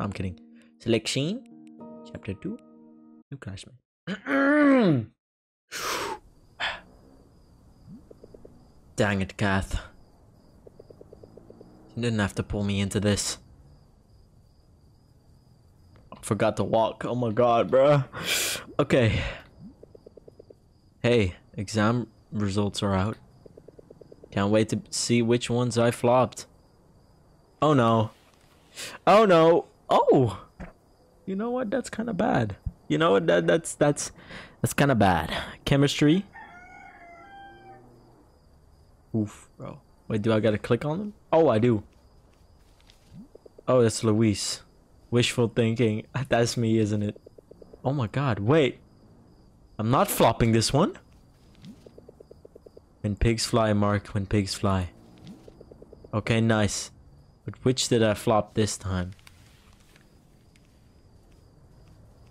I'm kidding. Selection. Chapter 2. New classmate. Dang it, Kath. You didn't have to pull me into this. I forgot to walk. Oh my god, bruh. Okay. Hey, exam results are out. Can't wait to see which ones I flopped. Oh no. Oh no. Oh. You know what? That's kind of bad. You know what? That that's that's that's kind of bad. Chemistry. Oof, bro. Wait, do I gotta click on them? Oh, I do. Oh, that's Luis. Wishful thinking. That's me, isn't it? Oh my god, wait. I'm not flopping this one. When pigs fly, Mark, when pigs fly. Okay, nice. But which did I flop this time?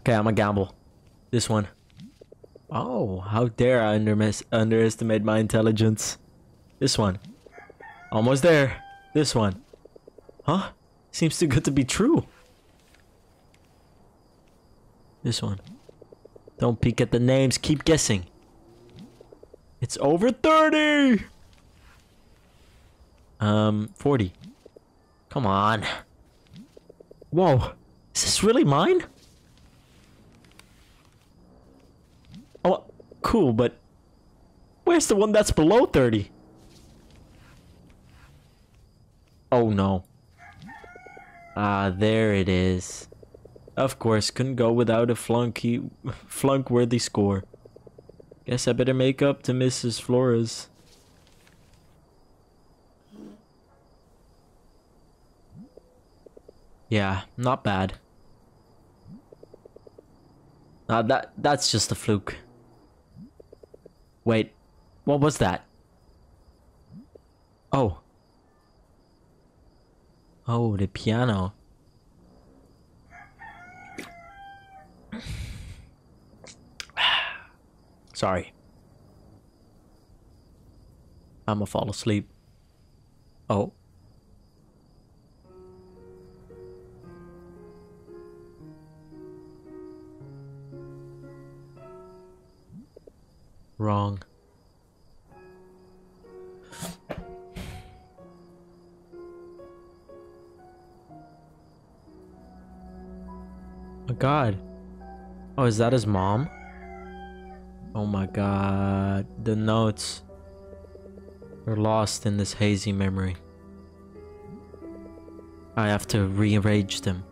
Okay, I'm gonna gamble. This one. Oh, how dare I undermes- underestimate my intelligence. This one. Almost there. This one. Huh? Seems too good to be true. This one. Don't peek at the names, keep guessing. It's over 30! Um, 40. Come on. Whoa. Is this really mine? Oh, cool, but where's the one that's below 30? Oh no. Ah, there it is. Of course, couldn't go without a flunky, flunk-worthy score. Guess I better make up to Mrs. Flores. Yeah, not bad. Uh, that that's just a fluke. Wait, what was that? Oh. Oh, the piano. Sorry. I'ma fall asleep. Oh. Wrong. Oh god. Oh, is that his mom? Oh my god. The notes are lost in this hazy memory. I have to rearrange them.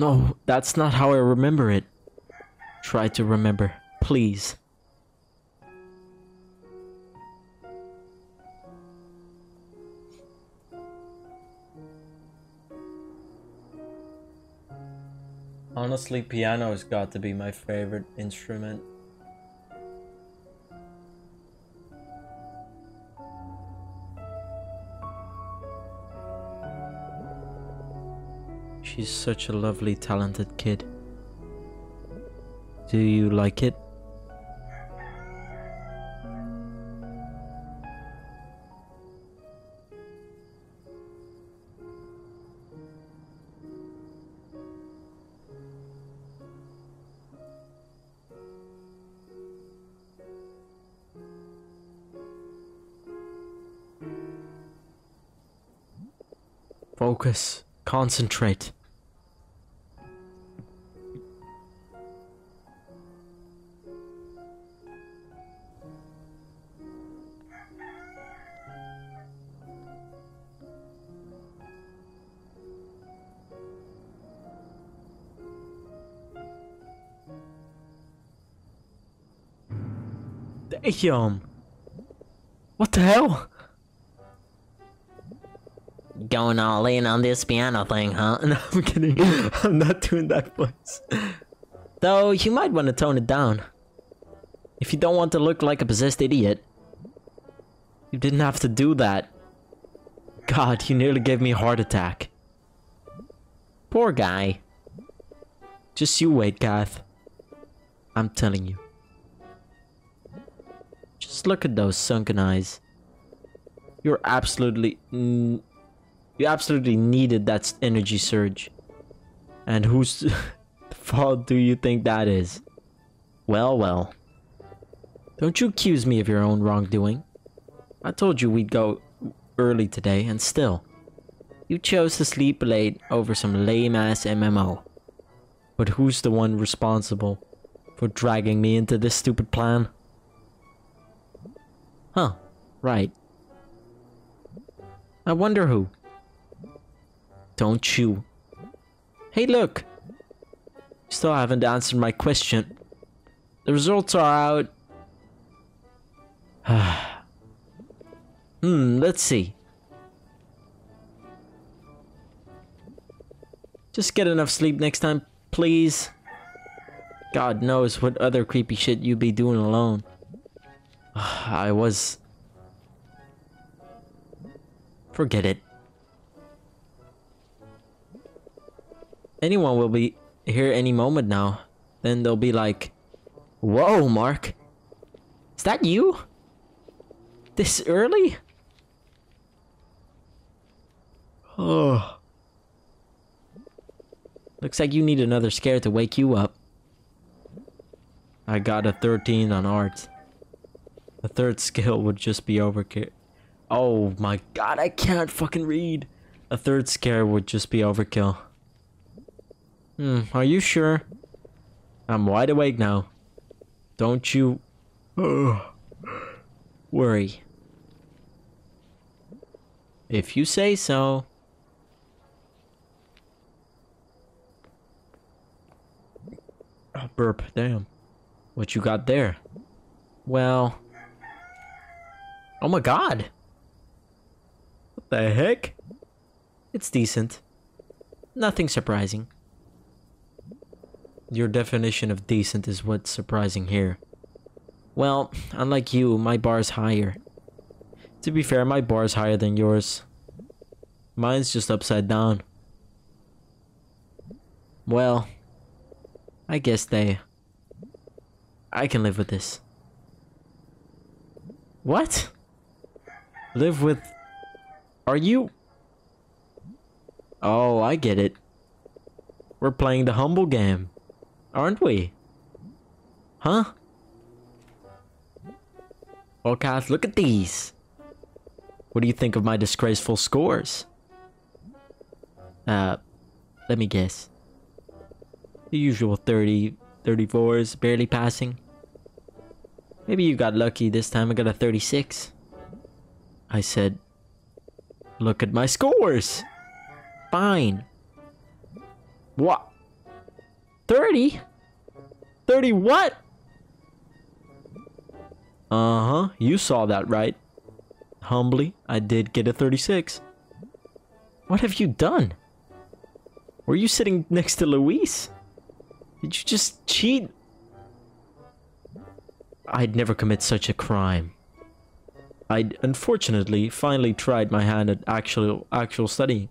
No, that's not how I remember it. Try to remember, please. Honestly, piano has got to be my favorite instrument. She's such a lovely, talented kid. Do you like it? Focus. Concentrate. Damn. What the hell? Going all in on this piano thing, huh? No, I'm kidding. I'm not doing that voice. Though, you might want to tone it down. If you don't want to look like a possessed idiot. You didn't have to do that. God, you nearly gave me a heart attack. Poor guy. Just you wait, Kath. I'm telling you. Just look at those sunken eyes. You're absolutely... You absolutely needed that energy surge. And whose fault do you think that is? Well, well. Don't you accuse me of your own wrongdoing. I told you we'd go early today, and still. You chose to sleep late over some lame ass MMO. But who's the one responsible for dragging me into this stupid plan? Huh, right. I wonder who. Don't you. Hey, look! Still haven't answered my question. The results are out. Hmm, let's see. Just get enough sleep next time, please. God knows what other creepy shit you'd be doing alone. I was. Forget it. Anyone will be here any moment now. Then they'll be like, Whoa, Mark. Is that you? This early? Oh. Looks like you need another scare to wake you up. I got a 13 on art. The third skill would just be overkill. Oh my god, I can't fucking read. A third scare would just be overkill. Hmm, are you sure? I'm wide awake now. Don't you worry. If you say so. Oh, burp, damn. What you got there? Well. Oh my god! What the heck? It's decent. Nothing surprising. Your definition of decent is what's surprising here. Well, unlike you, my bar's higher. To be fair, my bar's higher than yours. Mine's just upside down. Well, I guess they. I can live with this. What? Live with. Are you. Oh, I get it. We're playing the humble game, aren't we? Huh? Well, Kath, look at these. What do you think of my disgraceful scores? Uh, let me guess. The usual 30, 34s, barely passing. Maybe you got lucky this time I got a 36. I said, look at my scores. Fine. What? 30? 30 what? Uh-huh, you saw that right. Humbly, I did get a 36. What have you done? Were you sitting next to Luis? Did you just cheat? I'd never commit such a crime. I'd unfortunately finally tried my hand at actual actual studying.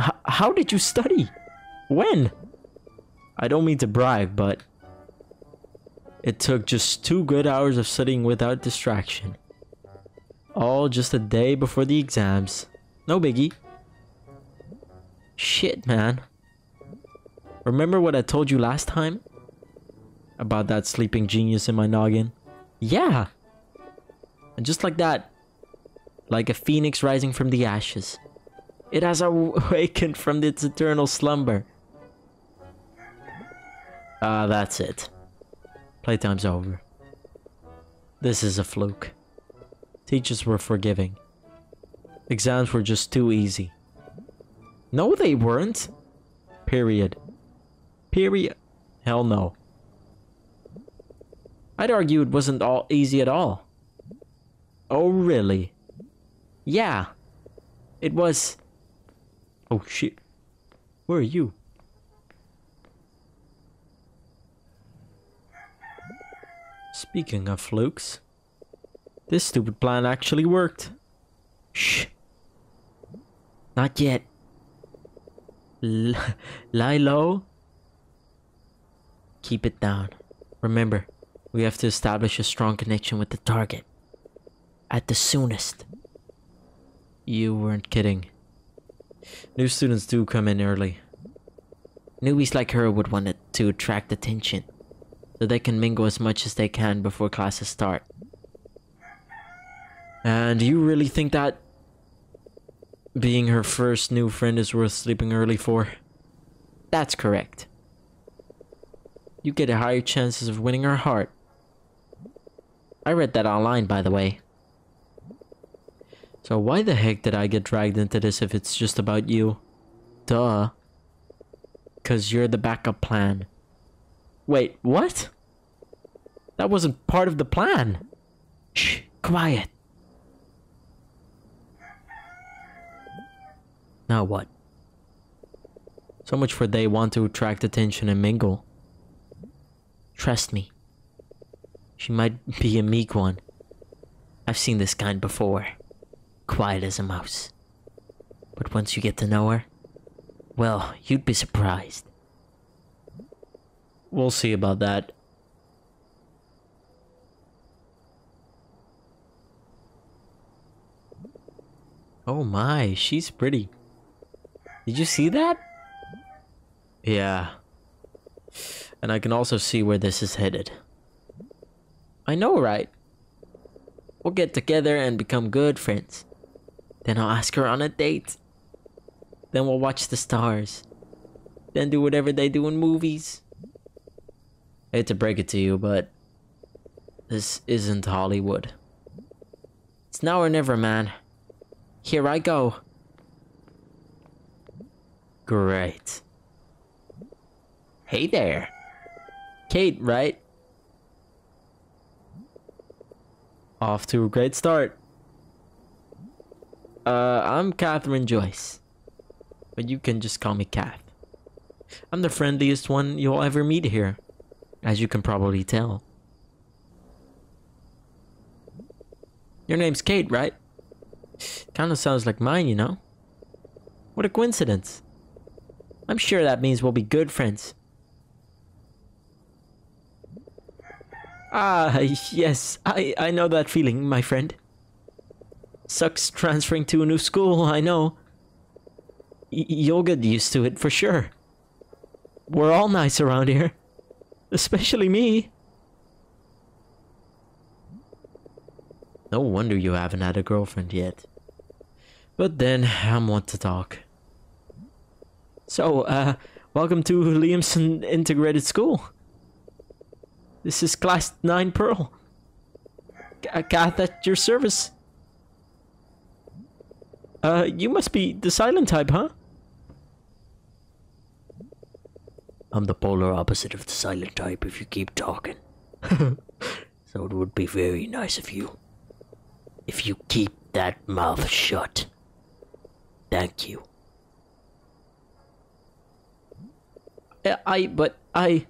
H- how did you study? When? I don't mean to brag, but it took just two good hours of studying without distraction. All just a day before the exams. No biggie. Shit, man. Remember what I told you last time? About that sleeping genius in my noggin? Yeah! And just like that, like a phoenix rising from the ashes, it has awakened from its eternal slumber. Ah, that's it. Playtime's over. This is a fluke. Teachers were forgiving. Exams were just too easy. No, they weren't. Period. Period. Hell no. I'd argue it wasn't all easy at all. Oh, really? Yeah. It was. Oh, shit. Where are you? Speaking of flukes, this stupid plan actually worked. Shh. Not yet. L- lie low. Keep it down. Remember, we have to establish a strong connection with the target. At the soonest. You weren't kidding. New students do come in early. Newbies like her would want it to attract attention, so they can mingle as much as they can before classes start. And you really think that being her first new friend is worth sleeping early for? That's correct. You get a higher chances of winning her heart. I read that online, by the way. So why the heck did I get dragged into this if it's just about you? Duh. Cause you're the backup plan. Wait, what? That wasn't part of the plan. Shh, quiet. Now what? So much for they want to attract attention and mingle. Trust me. She might be a meek one. I've seen this kind before. Quiet as a mouse. But once you get to know her, well, you'd be surprised. We'll see about that. Oh my, she's pretty. Did you see that? Yeah. And I can also see where this is headed. I know, right? We'll get together and become good friends. Then I'll ask her on a date. Then we'll watch the stars. Then do whatever they do in movies. I hate to break it to you, but this isn't Hollywood. It's now or never, man. Here I go. Great. Hey there. Kate, right? Off to a great start. Uh, I'm Catherine Joyce. But you can just call me Kath. I'm the friendliest one you'll ever meet here, as you can probably tell. Your name's Kate, right? Kinda sounds like mine, you know? What a coincidence. I'm sure that means we'll be good friends. Ah, yes, I, I know that feeling, my friend. Sucks transferring to a new school, I know. Y you'll get used to it for sure. We're all nice around here. Especially me. No wonder you haven't had a girlfriend yet. But then, I'm one to talk. So, uh, welcome to Liamson Integrated School. This is Class 9 Pearl. G Kath at your service. Uh, you must be the silent type, huh? I'm the polar opposite of the silent type if you keep talking. so it would be very nice of you if you keep that mouth shut. Thank you. Uh, I, but I.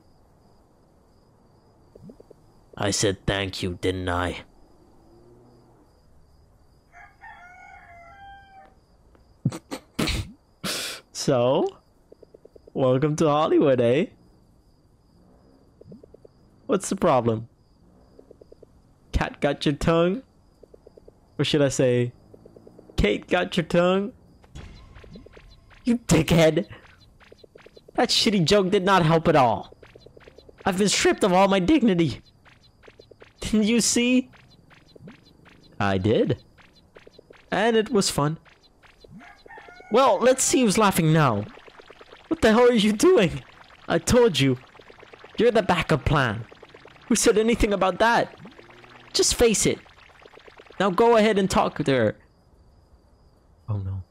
I said thank you, didn't I? so, welcome to Hollywood, eh? What's the problem? Cat got your tongue? Or should I say, Kate got your tongue? You dickhead! That shitty joke did not help at all. I've been stripped of all my dignity. Didn't you see? I did. And it was fun. Well, let's see who's laughing now. What the hell are you doing? I told you. You're the backup plan. Who said anything about that? Just face it. Now go ahead and talk to her. Oh no.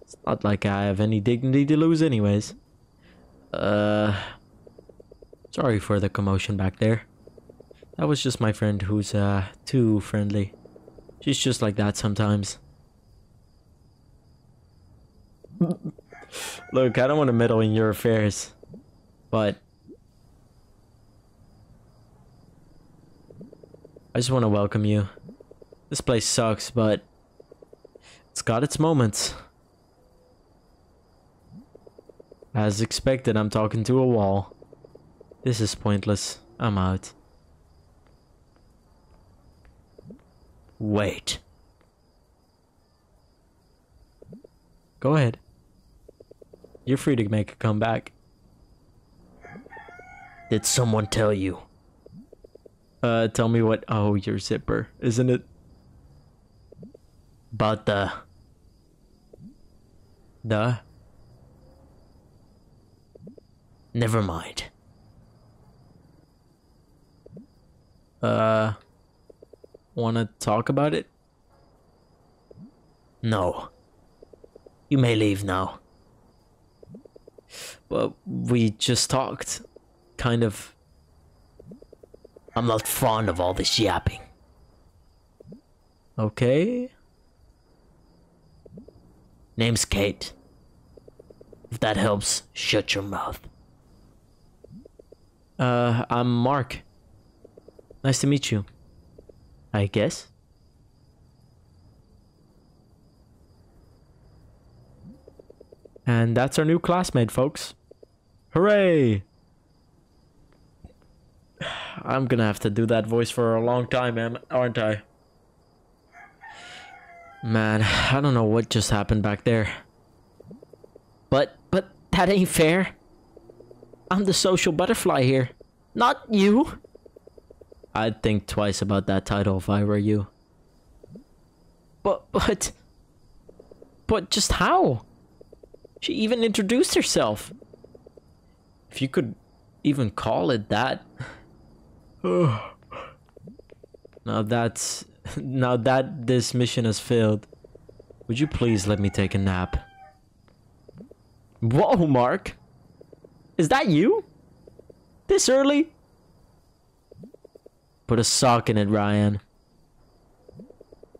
It's not like I have any dignity to lose anyways. Uh... Sorry for the commotion back there. That was just my friend who's, uh, too friendly. She's just like that sometimes. Look, I don't want to meddle in your affairs. But... I just want to welcome you. This place sucks, but... It's got its moments. As expected, I'm talking to a wall. This is pointless. I'm out. Wait. Go ahead. You're free to make a comeback. Did someone tell you? Uh, tell me what. Oh, your zipper, isn't it? About the. The. Never mind. Uh. Wanna talk about it? No. You may leave now. Well, we just talked. Kind of. I'm not fond of all this yapping. Okay. Name's Kate. If that helps, shut your mouth. Uh, I'm Mark. Nice to meet you. I guess. And that's our new classmate, folks. Hooray! I'm gonna have to do that voice for a long time, am- aren't I? Man, I don't know what just happened back there. But, but that ain't fair. I'm the social butterfly here, not you. I'd think twice about that title if I were you. But, but, but just how? She even introduced herself. If you could even call it that. now that's now that this mission has failed, would you please let me take a nap? Whoa, Mark. Is that you? This early? Put a sock in it, Ryan.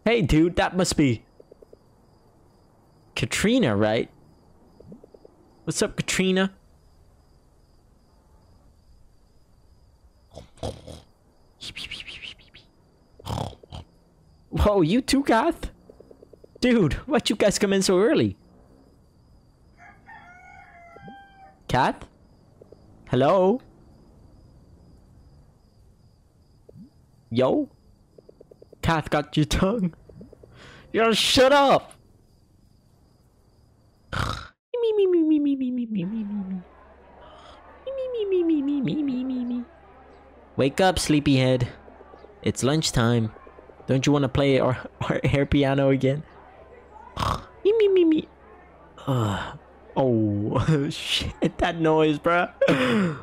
Hey, dude, that must be Katrina, right? What's up, Katrina? Whoa, you too, Kath? Dude, why'd you guys come in so early? Kath? Hello? Yo? Kath got your tongue. Yo, shut up! me me me me me me me me me me me me me me me me me Wake up, sleepyhead. It's lunchtime. Don't you want to play our, our air piano again? me me me me. Oh shit! That noise, bruh.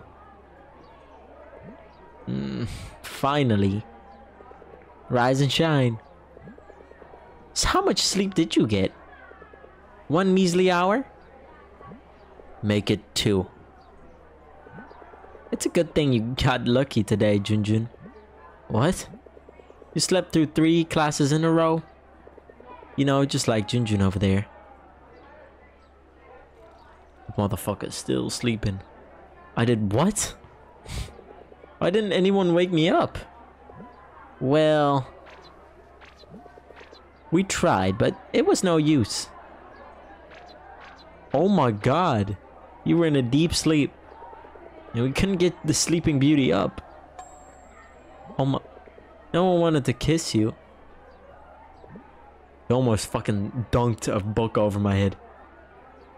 mm, finally, rise and shine. So how much sleep did you get? One measly hour? Make it two. It's a good thing you got lucky today, Junjun. What? You slept through three classes in a row? You know, just like Junjun over there. Motherfucker's still sleeping. I did what? Why didn't anyone wake me up? Well... We tried, but it was no use. Oh my god. You were in a deep sleep. And we couldn't get the sleeping beauty up. Oh my... No one wanted to kiss you. You almost fucking dunked a book over my head.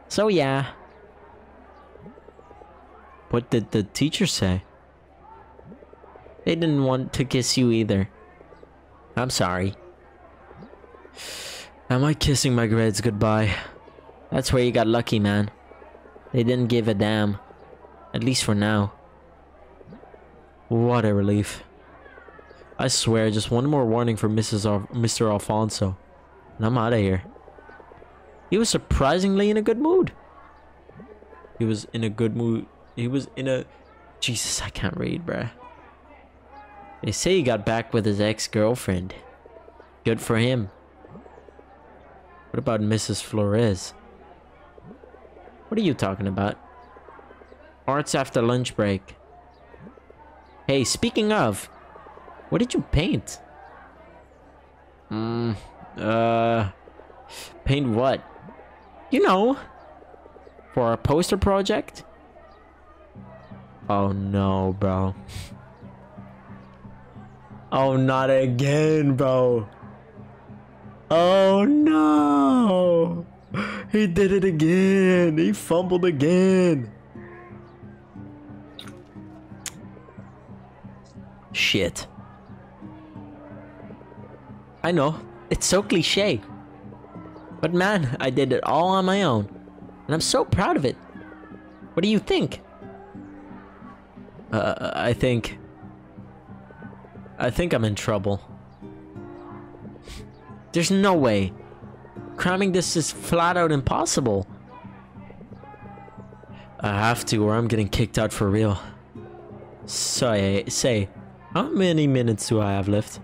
So yeah. What did the teacher say? They didn't want to kiss you either. I'm sorry. Am I kissing my grades goodbye? That's where you got lucky, man. They didn't give a damn. At least for now. What a relief. I swear, just one more warning for Mrs. Al Mr. Alfonso. And I'm out of here. He was surprisingly in a good mood. He was in a good mood. He was in a... Jesus, I can't read, bruh. They say he got back with his ex-girlfriend. Good for him. What about Mrs. Flores? What are you talking about? Arts after lunch break. Hey, speaking of, what did you paint? Hmm, uh, Paint what? You know, for a poster project. Oh no, bro. Oh, not again, bro. Oh no. He did it again. He fumbled again. Shit. I know, it's so cliche. But man, I did it all on my own. And I'm so proud of it. What do you think? Uh, I think. I think I'm in trouble. There's no way. Cramming this is flat out impossible. I have to, or I'm getting kicked out for real. Say, say, how many minutes do I have left?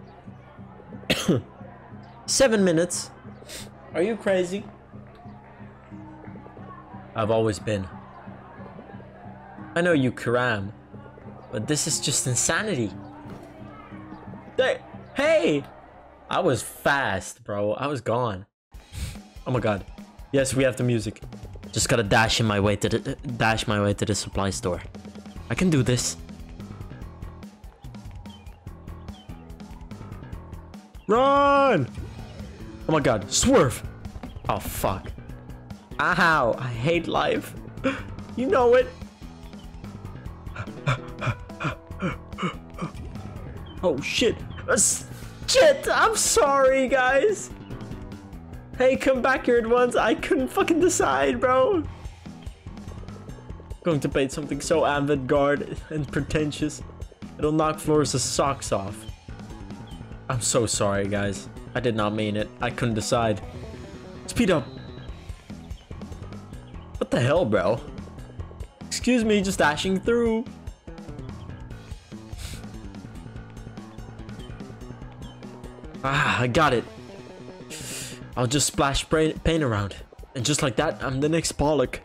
Seven minutes. Are you crazy? I've always been. I know you cram, but this is just insanity. Hey, hey! I was fast, bro. I was gone. Oh my god. Yes, we have the music. Just gotta dash in my way to the dash my way to the supply store. I can do this. Run! Oh my god, swerve! Oh fuck. Ow, I hate life. You know it. Oh shit. Uh, shit, I'm sorry guys. Hey, come back here at once. I couldn't fucking decide, bro. Going to paint something so avant-garde and pretentious. It'll knock Flores' socks off. I'm so sorry, guys. I did not mean it. I couldn't decide. Speed up. What the hell, bro? Excuse me, just dashing through. Ah, I got it. I'll just splash paint around. And just like that, I'm the next Pollock.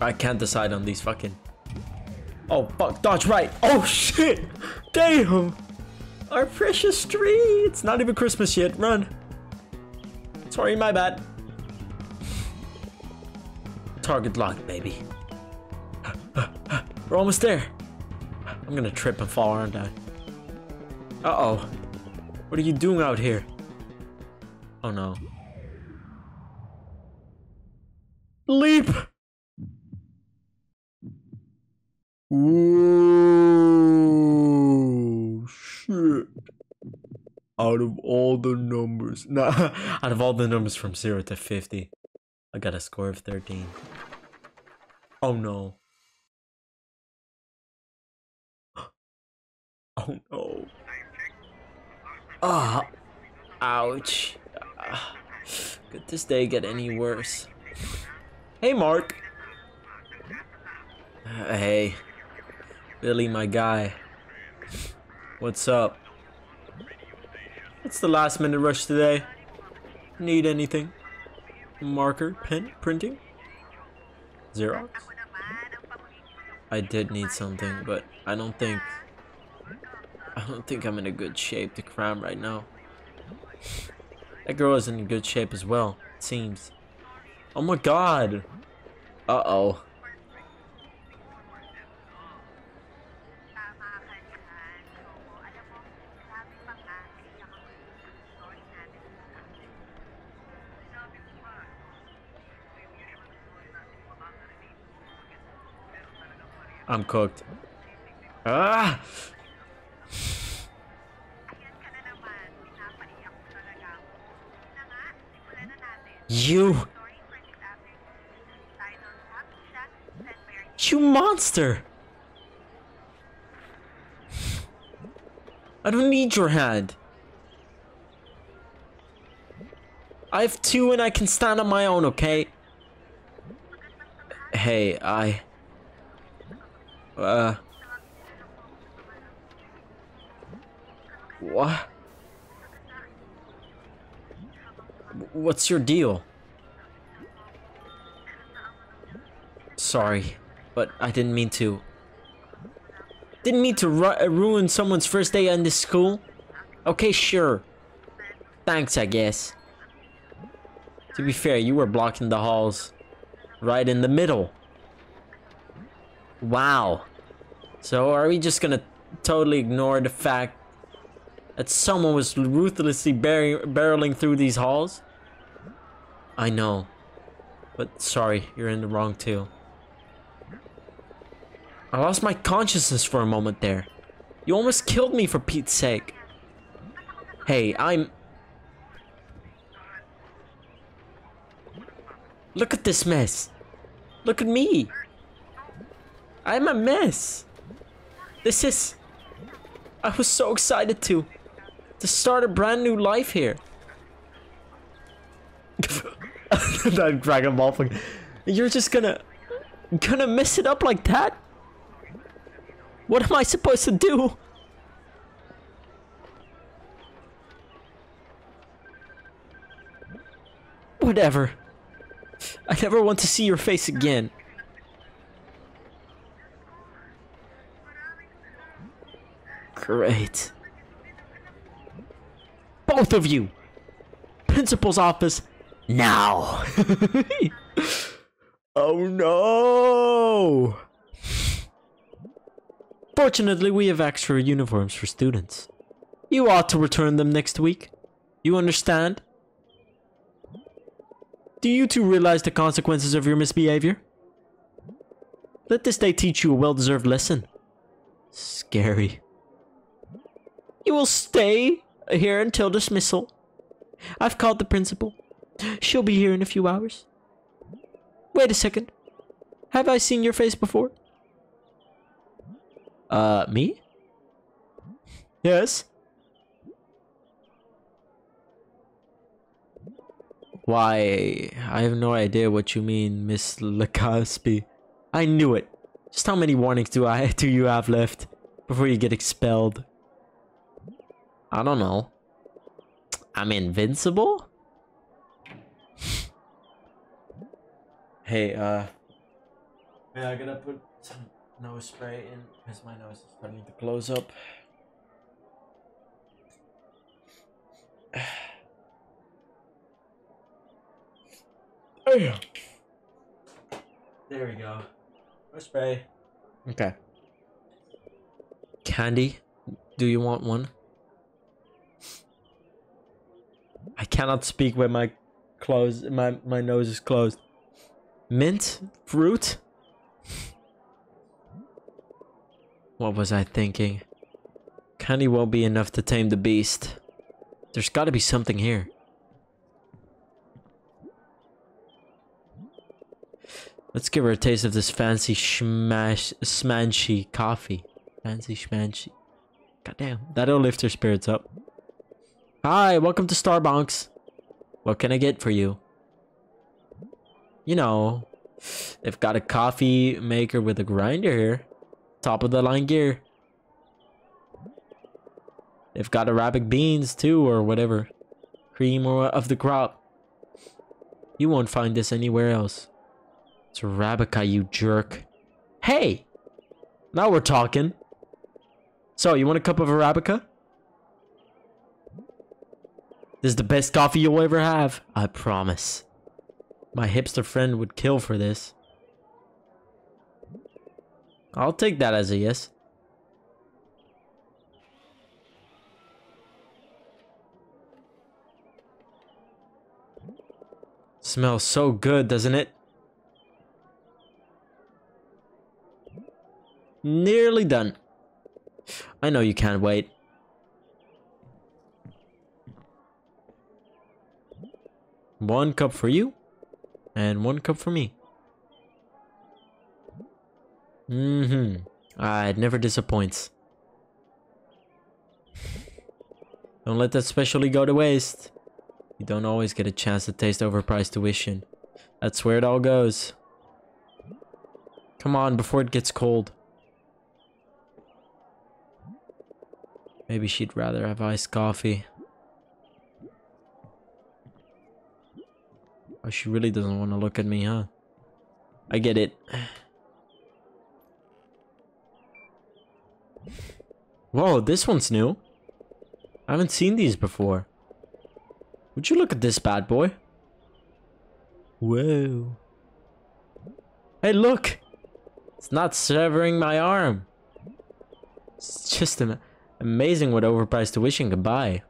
I can't decide on these fucking... Oh, fuck, dodge right. Oh, shit. Damn. Our precious tree. It's not even Christmas yet. Run. Sorry, my bad. Target locked, baby. We're almost there. I'm gonna trip and fall, aren't I? Uh-oh. What are you doing out here? Oh no. Leap! Ooh, shit. Out of all the numbers, nah, out of all the numbers from 0 to 50, I got a score of 13. Oh no. Oh no. Ah, ouch. Ah, could this day get any worse? Hey, Mark. Uh, hey, Billy, my guy. What's up? What's the last minute rush today? Need anything? Marker, pen, printing? Xerox? I did need something, but I don't think I don't think I'm in a good shape to cram right now. That girl is in good shape as well, it seems. Oh my god! Uh-oh. I'm cooked. Ah! You! You monster! I don't need your hand. I have two and I can stand on my own, okay? Hey, I... Uh... What? What's your deal? Sorry, but I didn't mean to. Didn't mean to ru uh, ruin someone's first day in this school. Okay, sure. Thanks, I guess. To be fair, you were blocking the halls right in the middle. Wow. So are we just gonna totally ignore the fact that someone was ruthlessly bar barreling through these halls? I know. But sorry, you're in the wrong too. I lost my consciousness for a moment there. You almost killed me for Pete's sake. Hey, I'm... Look at this mess. Look at me. I'm a mess. This is... I was so excited to... To start a brand new life here. that Dragon Ball thing. You're just gonna... Gonna mess it up like that? What am I supposed to do? Whatever. I never want to see your face again. Great. Both of you! Principal's office, now! oh no! Fortunately, we have extra uniforms for students. You ought to return them next week. You understand? Do you two realize the consequences of your misbehavior? Let this day teach you a well-deserved lesson. Scary. You will stay here until dismissal. I've called the principal. She'll be here in a few hours. Wait a second. Have I seen your face before? Uh, me? Yes? Why, I have no idea what you mean, Miss Lacaspi. I knew it. Just how many warnings do I do you have left before you get expelled? I don't know. I'm invincible? hey, uh... Yeah, I gotta put some nose spray in because my nose is starting to close up. Oh yeah. There we go. Nose spray. Okay. Candy, do you want one? I cannot speak when my close my my nose is closed. Mint fruit. What was I thinking? Candy won't be enough to tame the beast. There's got to be something here. Let's give her a taste of this fancy smash smanchy coffee. Fancy schmanchy. Goddamn, that'll lift her spirits up. Hi, welcome to Starbucks. What can I get for you? You know, they've got a coffee maker with a grinder here. Top of the line gear. They've got Arabic beans too, or whatever. Cream or of the crop. You won't find this anywhere else. It's Arabica, you jerk. Hey! Now we're talking. So, you want a cup of Arabica? This is the best coffee you'll ever have. I promise. My hipster friend would kill for this. I'll take that as a yes. Smells so good, doesn't it? Nearly done. I know you can't wait. One cup for you, and one cup for me. Mm-hmm. Ah, it never disappoints. Don't let that specialty go to waste. You don't always get a chance to taste overpriced tuition. That's where it all goes. Come on, before it gets cold. Maybe she'd rather have iced coffee. Oh, she really doesn't want to look at me, huh? I get it. Whoa, this one's new. I haven't seen these before. Would you look at this bad boy? Whoa. Hey, look! It's not severing my arm. It's just am amazing what overpriced tuition can buy.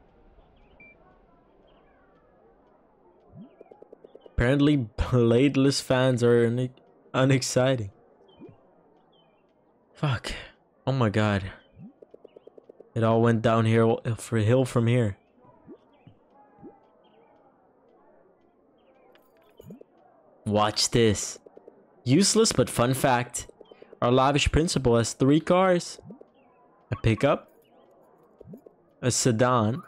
Apparently, bladeless fans are une unexciting. Fuck. Oh my god. It all went down here for hill from here. Watch this. Useless but fun fact. Our lavish principal has three cars. A pickup, a sedan,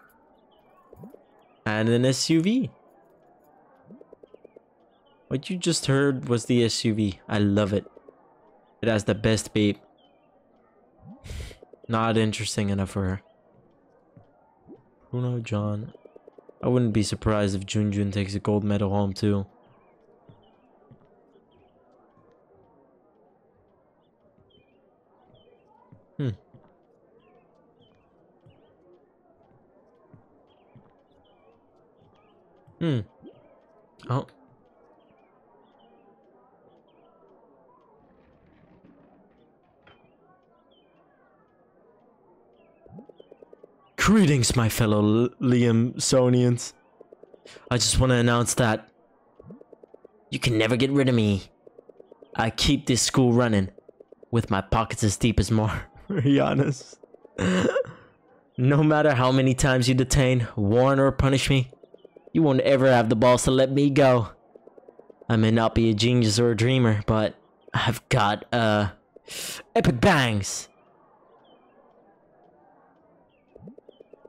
and an SUV. What you just heard was the SUV. I love it. It has the best beep. Not interesting enough for her. Bruno John. I wouldn't be surprised if Junjun takes a gold medal home too. Hmm. Hmm. Oh. Greetings, my fellow Liamsonians. I just want to announce that you can never get rid of me. I keep this school running with my pockets as deep as Marianas. no matter how many times you detain, warn, or punish me, you won't ever have the balls to let me go. I may not be a genius or a dreamer, but I've got, uh, epic bangs.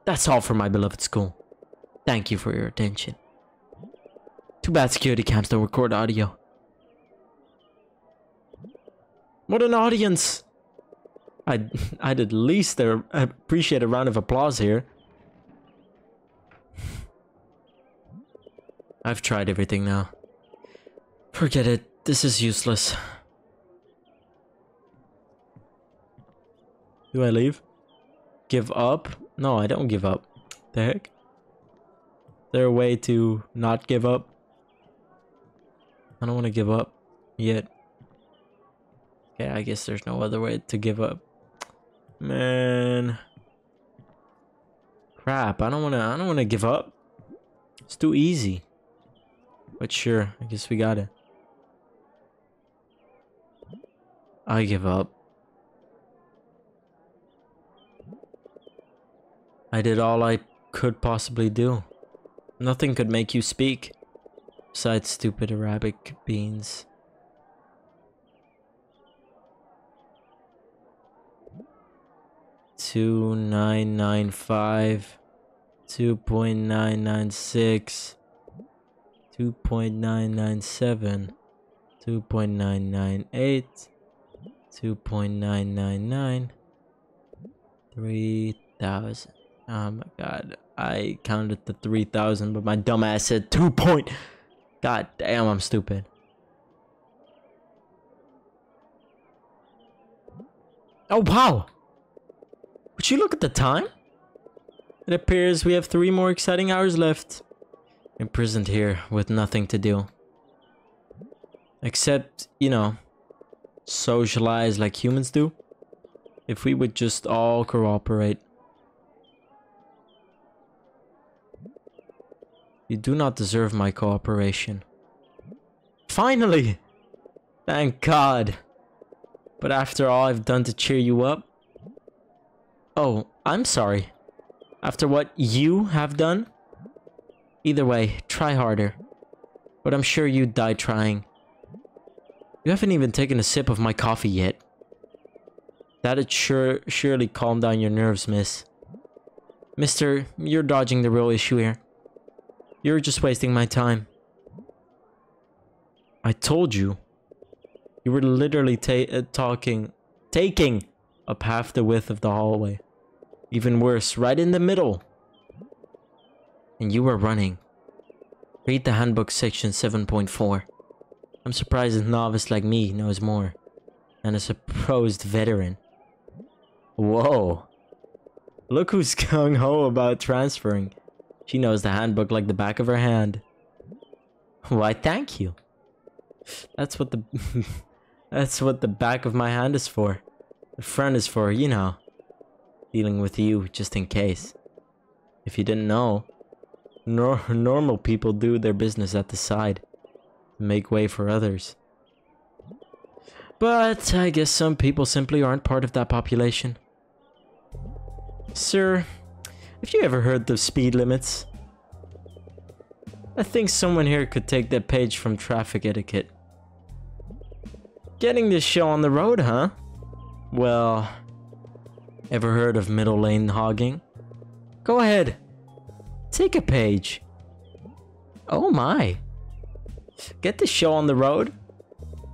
That's all for my beloved school. Thank you for your attention. Too bad security cams don't record audio. What an audience! I'd, I'd at least appreciate a round of applause here. I've tried everything now. Forget it. This is useless. Do I leave? Give up? No, I don't give up. The heck? Is there a way to not give up? I don't want to give up yet. Okay, I guess there's no other way to give up. Man. Crap, I don't want to I don't want to give up. It's too easy. But sure, I guess we got it. I give up. I did all I could possibly do. Nothing could make you speak. Besides stupid Arabic beans. Two nine nine five, two point nine nine six, two point nine nine seven, two point nine nine eight, two point nine nine nine, three thousand. Oh my god. I counted the 3,000, but my dumbass said 2 point. God damn, I'm stupid. Oh, wow. Would you look at the time? It appears we have three more exciting hours left. Imprisoned here with nothing to do. Except, you know, socialize like humans do. If we would just all cooperate. You do not deserve my cooperation. Finally! Thank God. But after all I've done to cheer you up... Oh, I'm sorry. After what you have done? Either way, try harder. But I'm sure you'd die trying. You haven't even taken a sip of my coffee yet. That'd sure surely calm down your nerves, miss. Mister, you're dodging the real issue here. You're just wasting my time. I told you. You were literally ta uh, talking, taking up half the width of the hallway. Even worse, right in the middle. And you were running. Read the handbook section 7.4. I'm surprised a novice like me knows more than a supposed veteran. Whoa. Look who's gung-ho about transferring. She knows the handbook like the back of her hand. Why, thank you. That's what the That's what the back of my hand is for. The front is for, you know, dealing with you just in case. If you didn't know, nor normal people do their business at the side make way for others. But I guess some people simply aren't part of that population. Sir, have you ever heard the speed limits? I think someone here could take that page from traffic etiquette. Getting this show on the road, huh? Well, ever heard of middle lane hogging? Go ahead. Take a page. Oh my. Get the show on the road?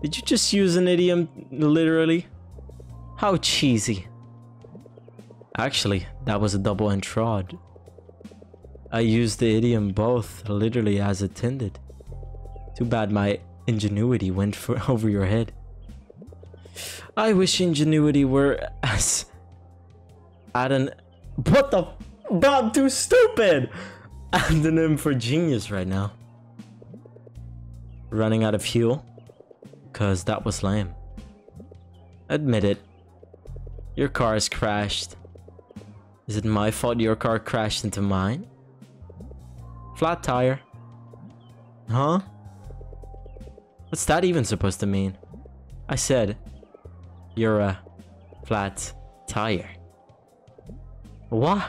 Did you just use an idiom literally? How cheesy. Actually, that was a double entendre. I used the idiom both literally as intended. Too bad my ingenuity went for over your head. I wish ingenuity were as at an what the I'm too stupid Anonym for genius right now. Running out of fuel? Cause that was lame. Admit it. Your car has crashed. Is it my fault your car crashed into mine? Flat tire. Huh? What's that even supposed to mean? I said, you're a flat tire. What?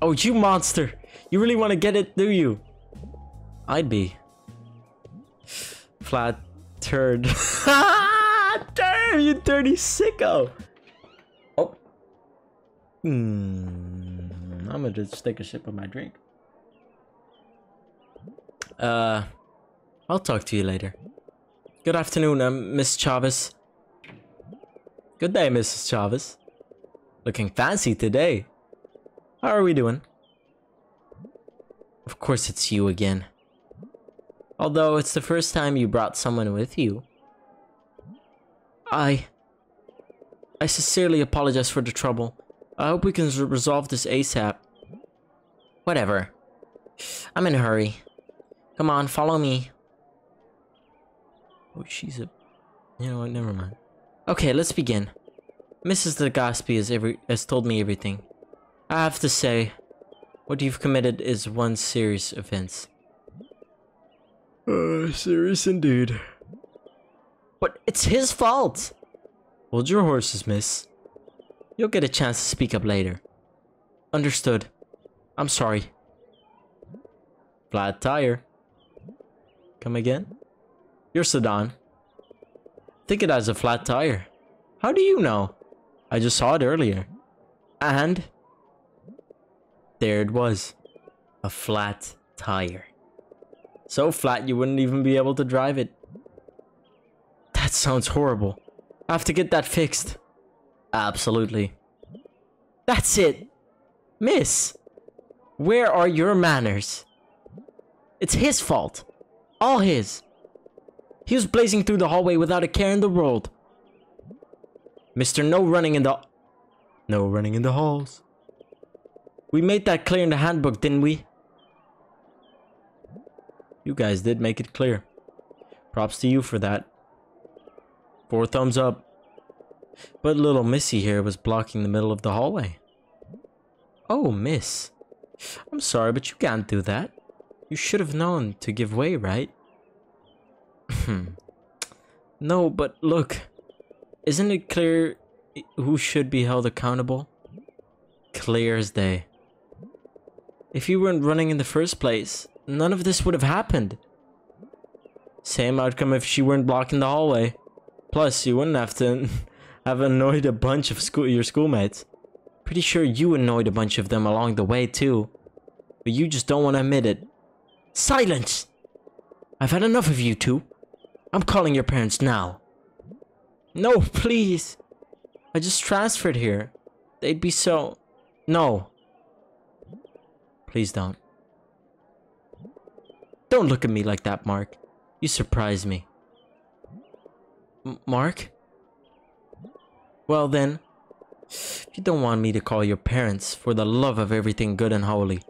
Oh, you monster! You really want to get it, do you? I'd be. Flat turd. Damn, you dirty sicko! Oh. Hmm. I'm gonna just take a sip of my drink. Uh, I'll talk to you later. Good afternoon, um, Miss Chavez. Good day, Mrs. Chavez. Looking fancy today. How are we doing? Of course it's you again. Although it's the first time you brought someone with you. I... I sincerely apologize for the trouble. I hope we can resolve this ASAP. Whatever. I'm in a hurry. Come on, follow me. Oh, she's a... You know what, never mind. Okay, let's begin. Mrs. Legaspi has, every, has told me everything. I have to say, what you've committed is one serious offense. Uh, serious indeed. But it's his fault! Hold your horses, miss. You'll get a chance to speak up later. Understood. I'm sorry. Flat tire. Come again? Your sedan. Think it has a flat tire. How do you know? I just saw it earlier. And there it was. A flat tire. So flat you wouldn't even be able to drive it. That sounds horrible. I have to get that fixed. Absolutely. That's it. Miss, where are your manners? It's his fault. All his. He was blazing through the hallway without a care in the world. Mr. No running in the... No running in the halls. We made that clear in the handbook, didn't we? You guys did make it clear. Props to you for that. Four thumbs up. But little Missy here was blocking the middle of the hallway. Oh, miss. I'm sorry, but you can't do that. You should have known to give way, right? Hmm. no, but look. Isn't it clear who should be held accountable? Clear as day. If you weren't running in the first place, none of this would have happened. Same outcome if she weren't blocking the hallway. Plus, you wouldn't have to have annoyed a bunch of school your schoolmates. Pretty sure you annoyed a bunch of them along the way too. But you just don't want to admit it. Silence! I've had enough of you two. I'm calling your parents now. No, please. I just transferred here. They'd be so... No. Please don't. Don't look at me like that, Mark. You surprise me. Mark? Well then, If you don't want me to call your parents, for the love of everything good and holy,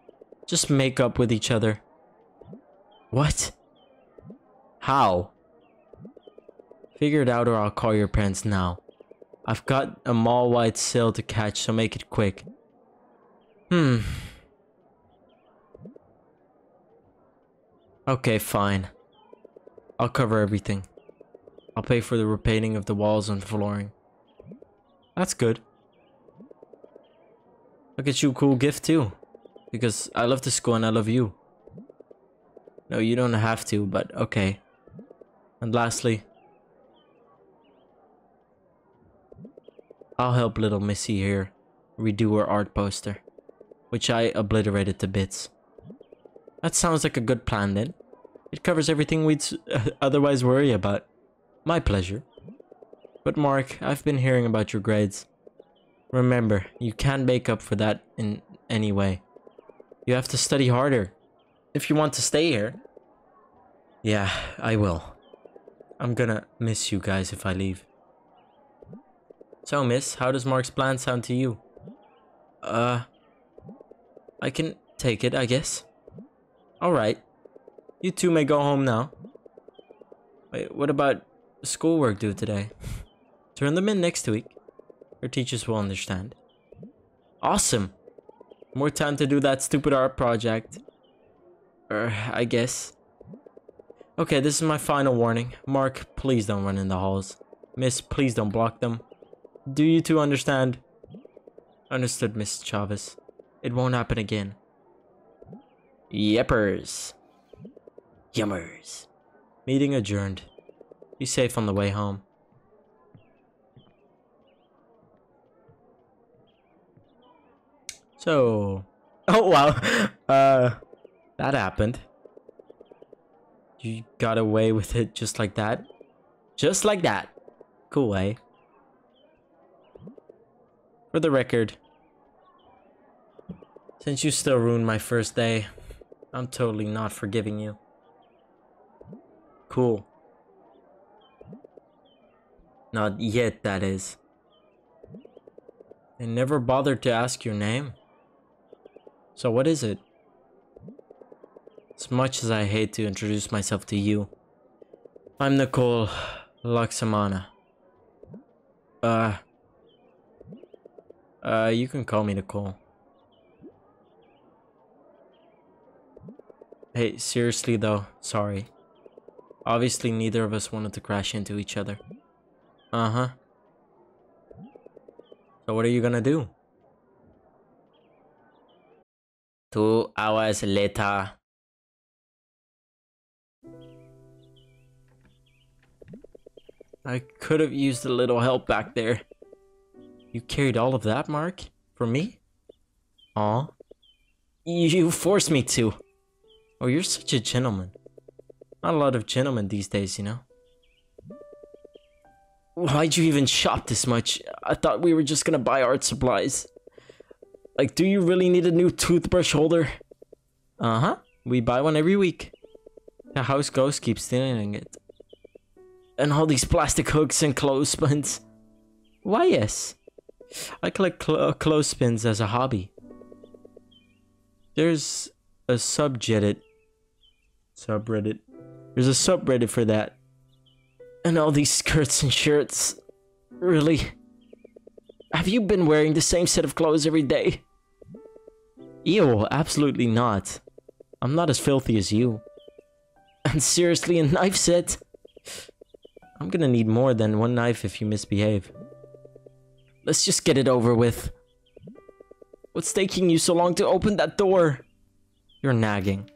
just make up with each other. What? How? Figure it out or I'll call your parents now. I've got a mall-wide sale to catch, so make it quick. Hmm. Okay, fine. I'll cover everything. I'll pay for the repainting of the walls and flooring. That's good. I'll get you a cool gift too. Because I love the school and I love you. No, you don't have to, but okay. And lastly, I'll help little Missy here redo her art poster, which I obliterated to bits. That sounds like a good plan then. It covers everything we'd otherwise worry about. My pleasure. But Mark, I've been hearing about your grades. Remember, you can't make up for that in any way. You have to study harder. If you want to stay here. Yeah, I will. I'm gonna miss you guys if I leave. So, miss, how does Mark's plan sound to you? Uh... I can take it, I guess. Alright. You two may go home now. Wait, what about schoolwork due today? Turn them in next week. Your teachers will understand. Awesome! More time to do that stupid art project. Er, I guess. Okay, this is my final warning. Mark, please don't run in the halls. Miss, please don't block them. Do you two understand? Understood, Miss Chavez. It won't happen again. Yeppers. Yummers. Meeting adjourned. Be safe on the way home. So, oh wow, uh, that happened. You got away with it just like that? Just like that. Cool, eh? For the record, since you still ruined my first day, I'm totally not forgiving you. Cool. Not yet, that is. I never bothered to ask your name. So what is it? As much as I hate to introduce myself to you, I'm Nicole Lacsamana. Uh, uh, you can call me Nicole. Hey, seriously though, sorry. Obviously neither of us wanted to crash into each other. Uh-huh. So what are you gonna do? Two hours later. I could have used a little help back there. You carried all of that, Mark? For me? Aw. You forced me to. Oh, you're such a gentleman. Not a lot of gentlemen these days, you know? Why'd you even shop this much? I thought we were just gonna buy art supplies. Like, do you really need a new toothbrush holder? Uh-huh. We buy one every week. The house ghost keeps stealing it. And all these plastic hooks and clothespins. Why, yes. I collect cl uh, clothespins as a hobby. There's a subreddit. Subreddit. There's a subreddit for that. And all these skirts and shirts. Really? Have you been wearing the same set of clothes every day? Ew, absolutely not. I'm not as filthy as you. And seriously, a knife set? I'm gonna need more than one knife if you misbehave. Let's just get it over with. What's taking you so long to open that door? You're nagging.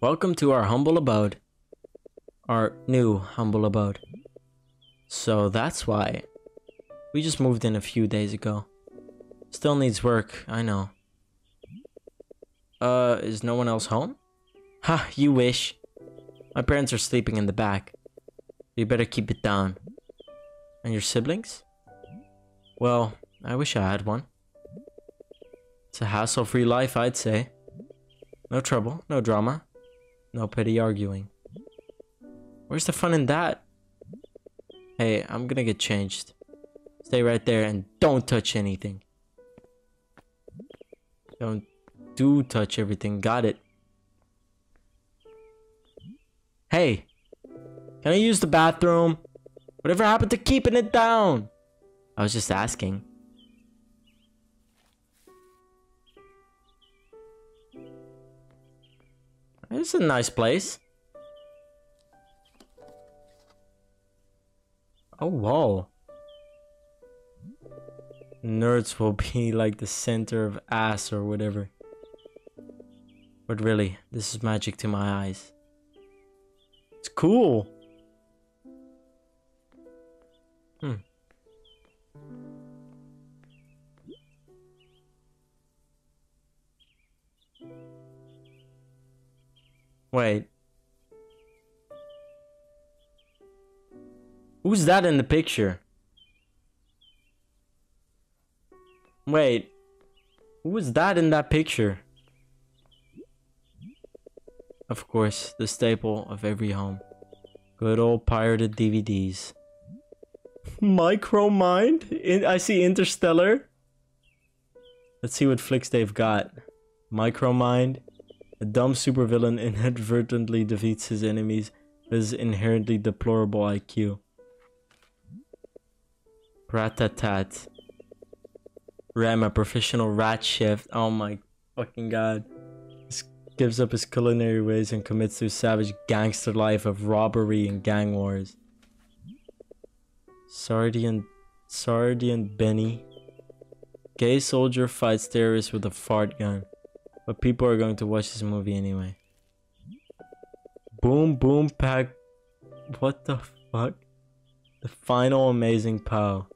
Welcome to our humble abode. Our new humble abode. So that's why. We just moved in a few days ago. Still needs work, I know. Uh, is no one else home? Ha, you wish. My parents are sleeping in the back. You better keep it down. And your siblings? Well, I wish I had one. It's a hassle-free life, I'd say. No trouble, no drama. No petty arguing. Where's the fun in that? Hey, I'm gonna get changed. Stay right there and don't touch anything. Don't do touch everything. Got it. Hey, can I use the bathroom? Whatever happened to keeping it down? I was just asking. It's a nice place. Oh, wow. Nerds will be like the center of ass or whatever. But really, this is magic to my eyes. It's cool. Wait. Who's that in the picture? Wait. Who was that in that picture? Of course, the staple of every home. Good old pirated DVDs. Micromind? In I see Interstellar. Let's see what flicks they've got. Micromind. A dumb supervillain inadvertently defeats his enemies with his inherently deplorable IQ. Ratatat. Ram, a professional rat chef. Oh my fucking god. This gives up his culinary ways and commits to a savage gangster life of robbery and gang wars. Sardian Sardian Benny. Gay soldier fights terrorists with a fart gun. But people are going to watch this movie anyway. Boom Boom Pack. What the fuck? The final amazing Pow.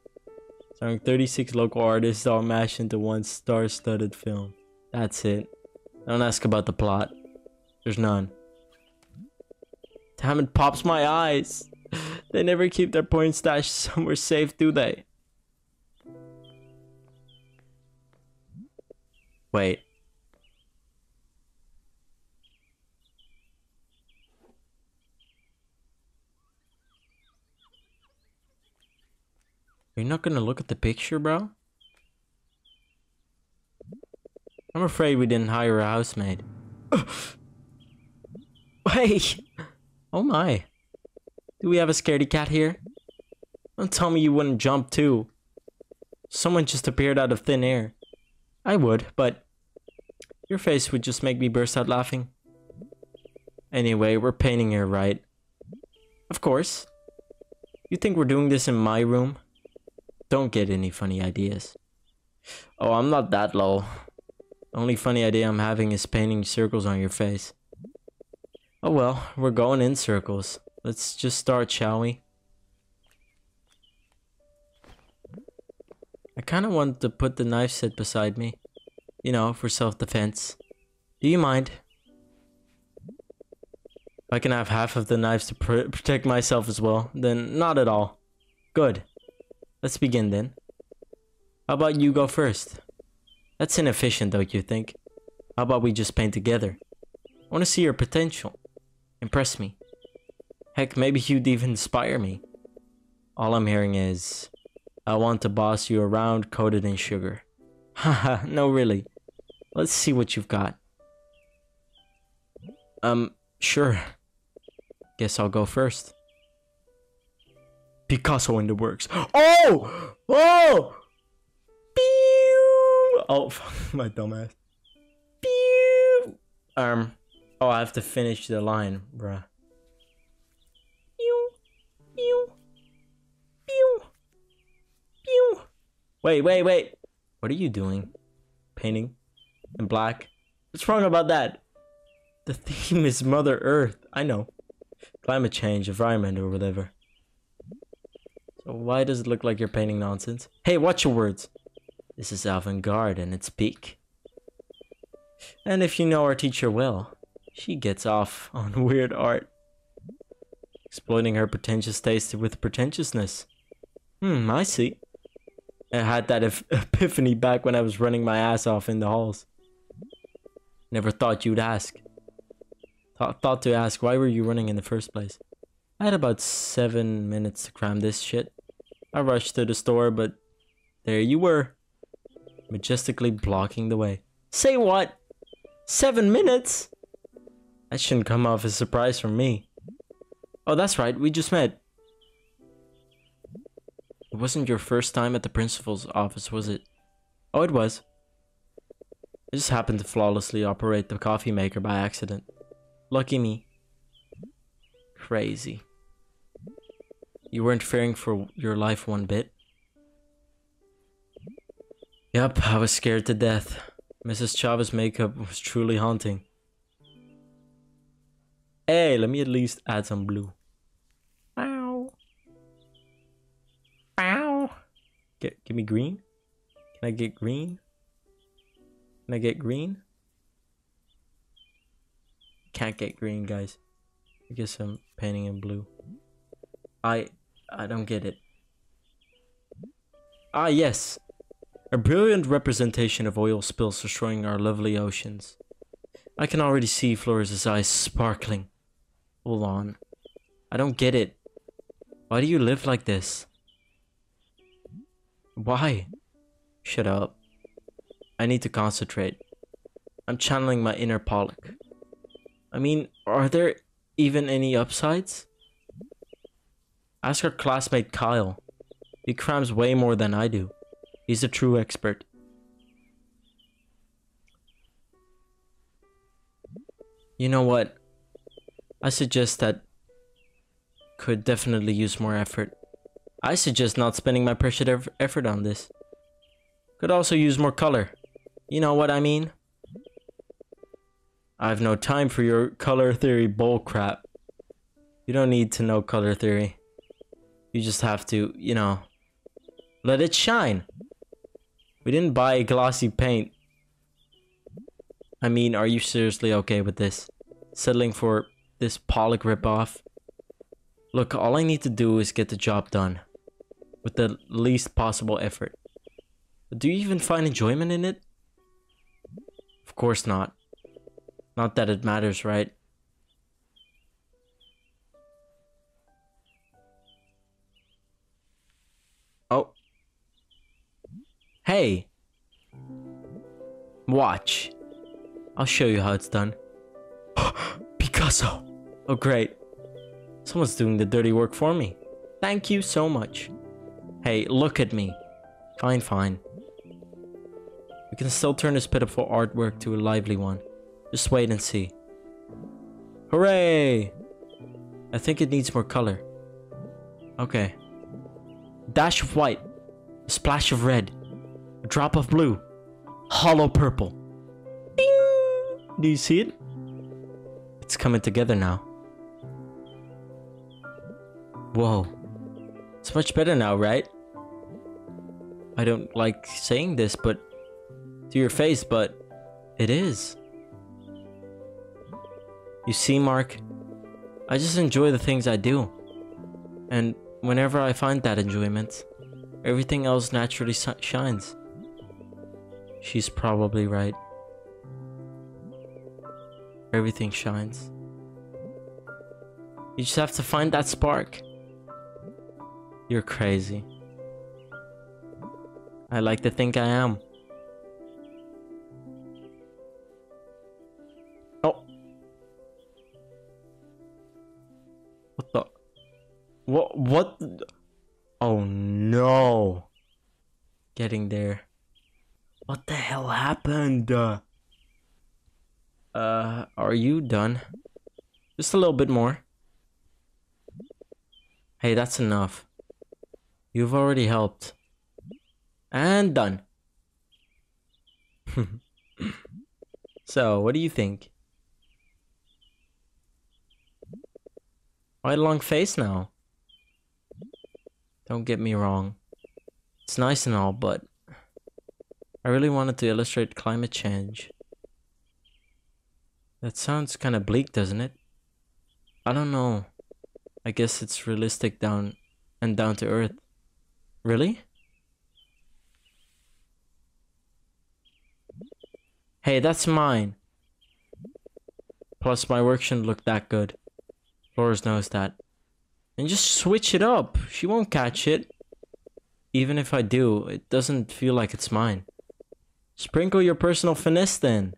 Starring 36 local artists all mashed into one star studded film. That's it. Don't ask about the plot. There's none. Damn it pops my eyes. They never keep their point stash somewhere safe, do they? Wait. You're not gonna look at the picture, bro? I'm afraid we didn't hire a housemaid. Wait! Oh my. Do we have a scaredy cat here? Don't tell me you wouldn't jump too. Someone just appeared out of thin air. I would, but your face would just make me burst out laughing. Anyway, we're painting here, right? Of course. You think we're doing this in my room? Don't get any funny ideas. Oh, I'm not that low. The only funny idea I'm having is painting circles on your face. Oh well, we're going in circles. Let's just start, shall we? I kinda want to put the knife set beside me. You know, for self-defense. Do you mind? If I can have half of the knives to pr protect myself as well, then not at all. Good. Let's begin then. How about you go first? That's inefficient, don't you think? How about we just paint together? I want to see your potential. Impress me. Heck, maybe you'd even inspire me. All I'm hearing is, I want to boss you around coated in sugar. Haha, no really. Let's see what you've got. Um, sure. Guess I'll go first. Picasso in the works. Oh! Oh! Pew! Oh, my dumbass. Pew! Um, oh, I have to finish the line, bruh. Pew! Pew! Pew! Pew! Wait, wait, wait. What are you doing? Painting? In black? What's wrong about that? The theme is Mother Earth. I know. Climate change, environment, or whatever. Why does it look like you're painting nonsense? Hey, watch your words. This is avant-garde and its peak. And if you know our teacher well, she gets off on weird art. Exploiting her pretentious taste with pretentiousness. Hmm, I see. I had that epiphany back when I was running my ass off in the halls. Never thought you'd ask. Th- thought to ask, why were you running in the first place? I had about seven minutes to cram this shit. I rushed to the store, but there you were, majestically blocking the way. Say what? Seven minutes? That shouldn't come off as a surprise from me. Oh, that's right, we just met. It wasn't your first time at the principal's office, was it? Oh, it was. I just happened to flawlessly operate the coffee maker by accident. Lucky me. Crazy. You weren't fearing for your life one bit. Yep, I was scared to death. Mrs. Chavez' makeup was truly haunting. Hey, let me at least add some blue. Ow. Ow. Get, give me green. Can I get green? Can I get green? Can't get green, guys. I guess I'm painting in blue. I I don't get it. Ah, yes. A brilliant representation of oil spills destroying our lovely oceans. I can already see Flores' eyes sparkling. Hold on. I don't get it. Why do you live like this? Why? Shut up. I need to concentrate. I'm channeling my inner Pollock. I mean, are there even any upsides? Ask our classmate Kyle. He crams way more than I do. He's a true expert. You know what? I suggest that could definitely use more effort. I suggest not spending my precious eff- effort on this. Could also use more color. You know what I mean? I have no time for your color theory bullcrap. You don't need to know color theory. You just have to, you know, let it shine. We didn't buy glossy paint. I mean, are you seriously okay with this? Settling for this Pollock ripoff? Look, all I need to do is get the job done. With the least possible effort. But do you even find enjoyment in it? Of course not. Not that it matters, right? Hey. Watch. I'll show you how it's done. Picasso. Oh, great. Someone's doing the dirty work for me. Thank you so much. Hey, look at me. Fine, fine. We can still turn this pitiful artwork to a lively one. Just wait and see. Hooray! I think it needs more color. Okay. Dash of white. A splash of red. A drop of blue. Hollow purple. Do you see it? It's coming together now. Whoa. It's much better now, right? I don't like saying this, but to your face, but it is. You see, Mark, I just enjoy the things I do. And whenever I find that enjoyment, everything else naturally shines. She's probably right. Everything shines. You just have to find that spark. You're crazy. I like to think I am. Oh. What the? What? What? Oh no. Getting there. What the hell happened? Uh, are you done? Just a little bit more. Hey, that's enough. You've already helped. And done. so, what do you think? Quite a long face now. Don't get me wrong. It's nice and all, but I really wanted to illustrate climate change. That sounds kind of bleak, doesn't it? I don't know. I guess it's realistic down and down to earth. Really? Hey, that's mine. Plus, my work shouldn't look that good. Flores knows that. And just switch it up. She won't catch it. Even if I do, it doesn't feel like it's mine. Sprinkle your personal finesse then.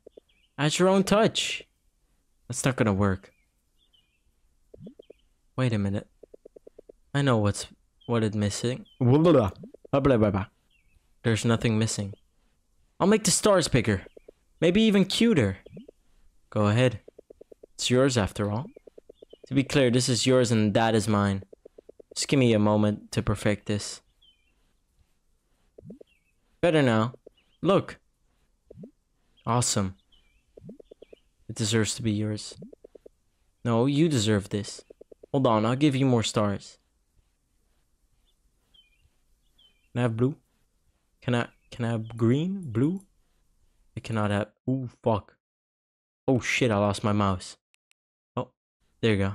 Add your own touch. That's not gonna work. Wait a minute. I know what's what it's missing. There's nothing missing. I'll make the stars bigger. Maybe even cuter. Go ahead. It's yours after all. To be clear, this is yours and that is mine. Just give me a moment to perfect this. Better now. Look. Awesome. It deserves to be yours. No, you deserve this. Hold on, I'll give you more stars. Can I have blue? Can I can I have green? Blue? I cannot have ooh fuck. Oh shit, I lost my mouse. Oh, there you go.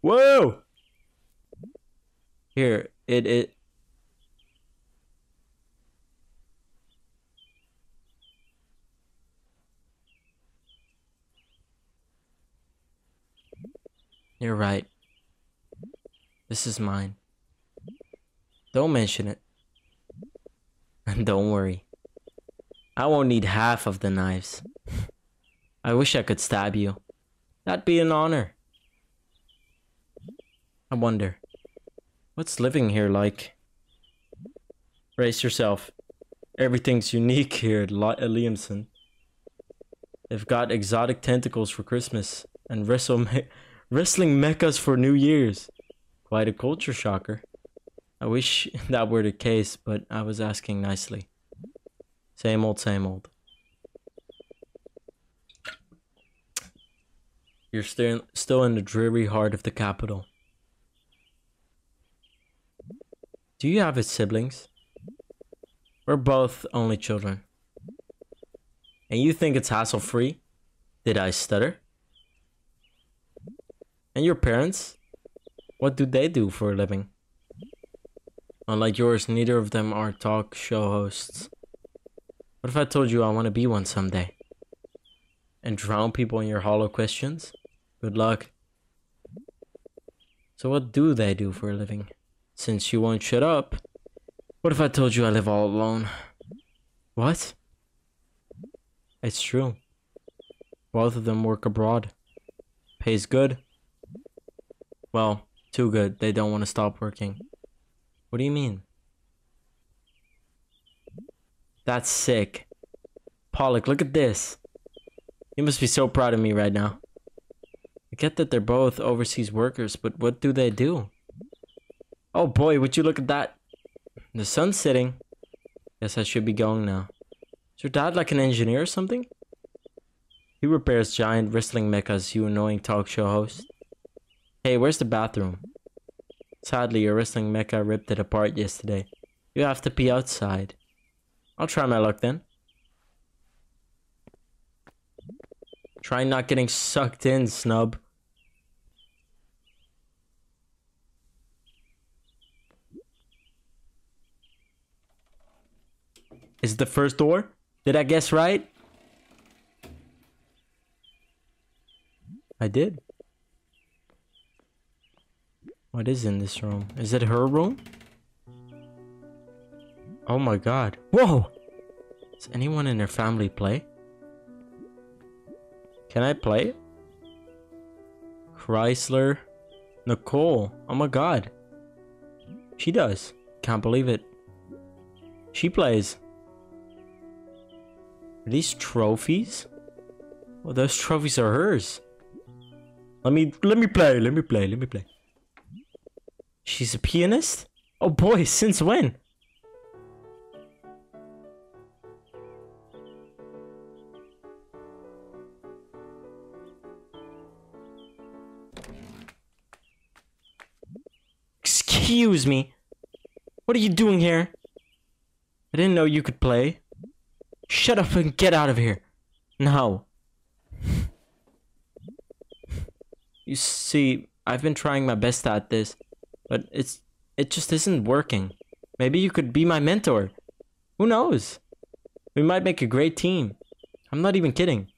Whoa! Here, it it You're right. This is mine. Don't mention it. And don't worry. I won't need half of the knives. I wish I could stab you. That'd be an honor. I wonder, what's living here like? Brace yourself. Everything's unique here at Li- at Liamson. They've got exotic tentacles for Christmas and wrestle wrestling mechas for New Year's. Quite a culture shocker. I wish that were the case, but I was asking nicely. Same old, same old. You're still still in the dreary heart of the capital. Do you have siblings? We're both only children. And you think it's hassle free? Did I stutter? And your parents? What do they do for a living? Unlike yours, neither of them are talk show hosts. What if I told you I want to be one someday? And drown people in your hollow questions? Good luck. So what do they do for a living? Since you won't shut up, what if I told you I live all alone? What? It's true. Both of them work abroad. Pays good. Well, too good. They don't want to stop working. What do you mean? That's sick. Pollock, look at this. You must be so proud of me right now. I get that they're both overseas workers, but what do they do? Oh boy, would you look at that? The sun's setting. Guess I should be going now. Is your dad like an engineer or something? He repairs giant wrestling mechas, you annoying talk show host. Hey, where's the bathroom? Sadly, your wrestling mecha ripped it apart yesterday. You have to pee outside. I'll try my luck then. Try not getting sucked in, snub. Is it the first door? Did I guess right? I did. What is in this room? Is it her room? Oh my god. Whoa! Does anyone in her family play? Can I play? Chrysler. Nicole. Oh my god. She does. Can't believe it. She plays. Are these trophies? Well, those trophies are hers. Let me let me play. Let me play. Let me play. She's a pianist? Oh boy, since when? Excuse me. What are you doing here? I didn't know you could play. Shut up and get out of here. Now. You see, I've been trying my best at this, but it's it just isn't working. Maybe you could be my mentor. Who knows? We might make a great team. I'm not even kidding.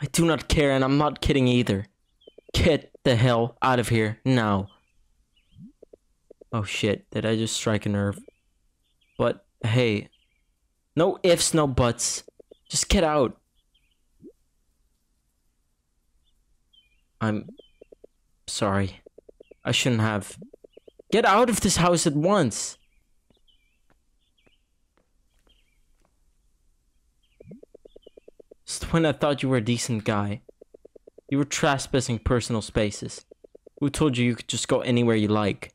I do not care, and I'm not kidding either. Get the hell out of here now. Oh shit, did I just strike a nerve? But hey, no ifs, no buts. Just get out. I'm sorry. I shouldn't have. Get out of this house at once. Just when I thought you were a decent guy. You were trespassing personal spaces. Who told you you could just go anywhere you like?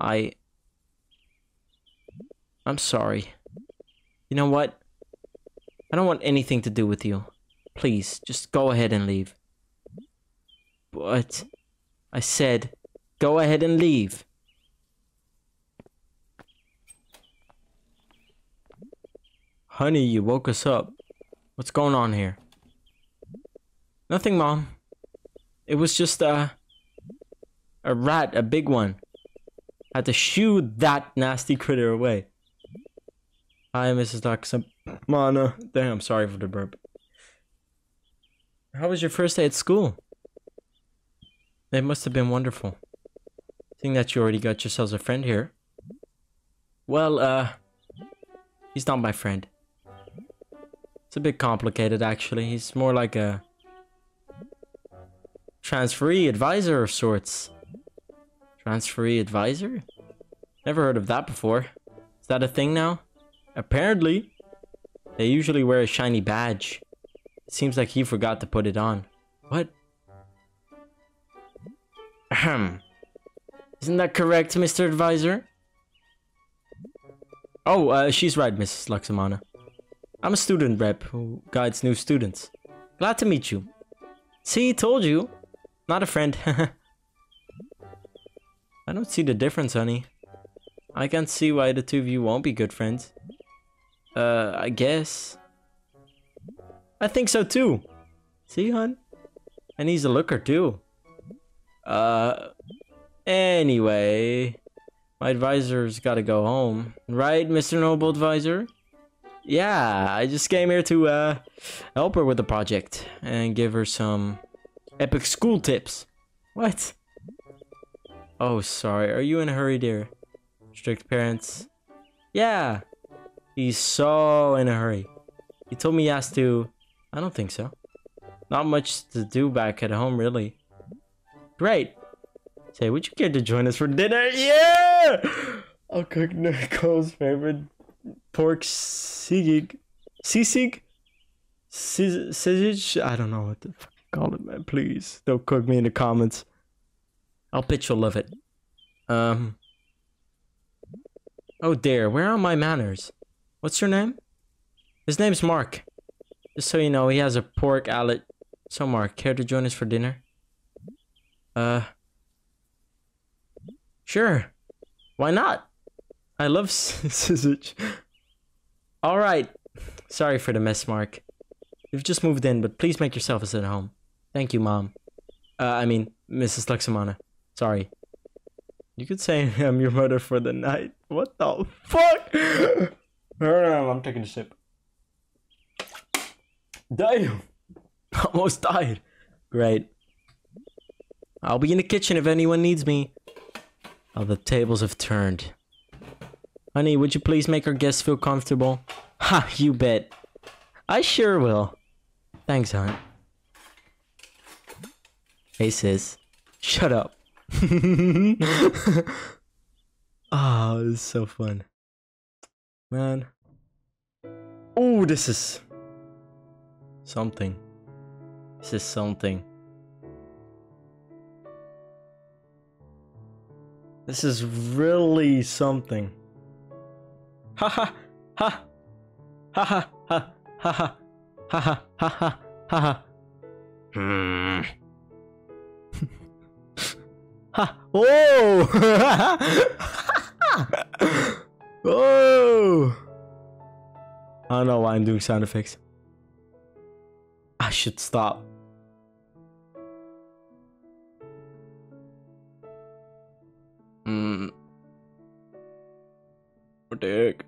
I... I'm sorry. You know what? I don't want anything to do with you. Please, just go ahead and leave. But... I said, go ahead and leave. Honey, you woke us up. What's going on here? Nothing, Mom. It was just, uh... A rat, a big one. I had to shoo that nasty critter away. Hi, Mrs. Mana. Damn, sorry for the burp. How was your first day at school? It must have been wonderful. Seeing that you already got yourselves a friend here. Well, uh... He's not my friend. It's a bit complicated, actually. He's more like a... Transferee advisor of sorts. Transferee advisor? Never heard of that before. Is that a thing now? Apparently. They usually wear a shiny badge. Seems like he forgot to put it on. What? Ahem. Isn't that correct, Mr. Advisor? Oh, uh, she's right, Mrs. Lacsamana. I'm a student rep who guides new students. Glad to meet you. See, told you. Not a friend. I don't see the difference, honey. I can't see why the two of you won't be good friends. Uh, I guess. I think so too. See, hon? And he's a looker too. Uh, anyway. My advisor's gotta go home. Right, Mr. Noble Advisor? Yeah, I just came here to, uh, help her with the project. And give her some epic school tips. What? Oh, sorry. Are you in a hurry, dear? Strict parents. Yeah. He's so in a hurry. He told me he has to... I don't think so. Not much to do back at home, really. Great. Say, would you care to join us for dinner? Yeah! I'll cook Nicole's favorite pork sisig. Sisig? Sisig? I don't know what the to call it, man. Please, don't cook me in the comments. I'll bet you'll love it. Um. Oh dear, where are my manners? What's your name? His name's Mark. Just so you know, he has a pork allet. So Mark, care to join us for dinner? Uh. Sure. Why not? I love sausage. Alright. Sorry for the mess, Mark. You've just moved in, but please make yourself at home. Thank you, Mom. Uh, I mean, Mrs. Lacsamana. Sorry. You could say I'm your mother for the night. What the fuck? I'm taking a sip. Damn. Almost died. Great. I'll be in the kitchen if anyone needs me. Oh, the tables have turned. Honey, would you please make our guests feel comfortable? Ha, you bet. I sure will. Thanks, hon. Hey, sis. Shut up. oh, this is so fun. Man. Oh, this is something. This is something. This is really something. Ha ha ha ha ha ha ha ha ha ha ha ha ha. Hmm. Ha! Oh! oh! I don't know why I'm doing sound effects. I should stop. Mm. What the heck?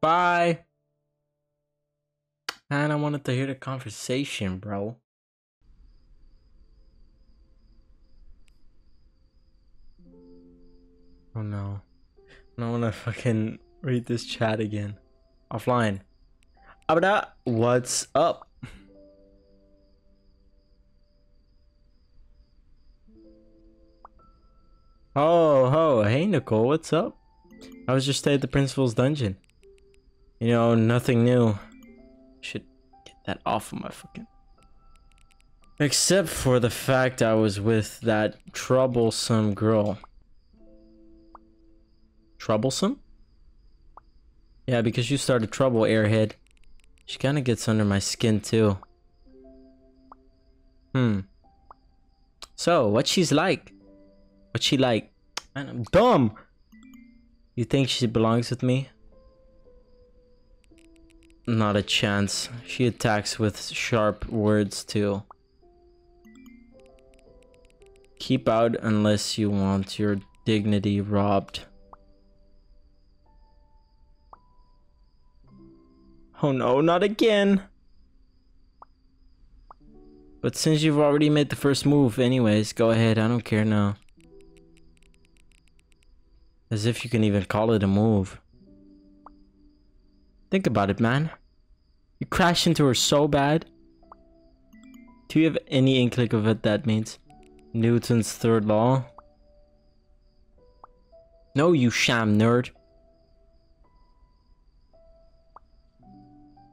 Bye. And I wanted to hear the conversation, bro. Oh no. I don't wanna fucking read this chat again. Offline. Abada, what's up? Oh, oh, hey Nicole, what's up? I was just at the principal's dungeon. You know, nothing new. Should get that off of my fucking. Except for the fact I was with that troublesome girl. Troublesome? Yeah, because you started trouble, airhead. She kinda gets under my skin too. Hmm. So, what she's like? What she like? Man, I'm dumb! You think she belongs with me? Not a chance. She attacks with sharp words too. Keep out unless you want your dignity robbed. Oh no, not again! But since you've already made the first move anyways, go ahead, I don't care now. As if you can even call it a move. Think about it, man. You crashed into her so bad. Do you have any inkling of what that means? Newton's third law? No, you sham nerd.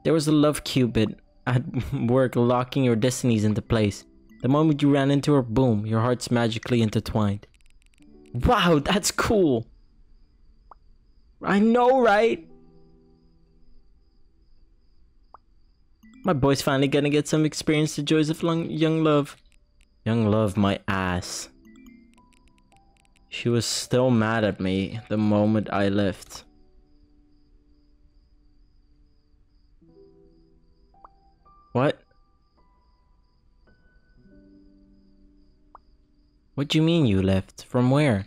There was a love cupid at work locking your destinies into place. The moment you ran into her, boom, your hearts magically intertwined. Wow, that's cool. I know, right? My boy's finally gonna get some experience the joys of young love. Young love, my ass. She was still mad at me the moment I left. What? What do you mean you left? From where?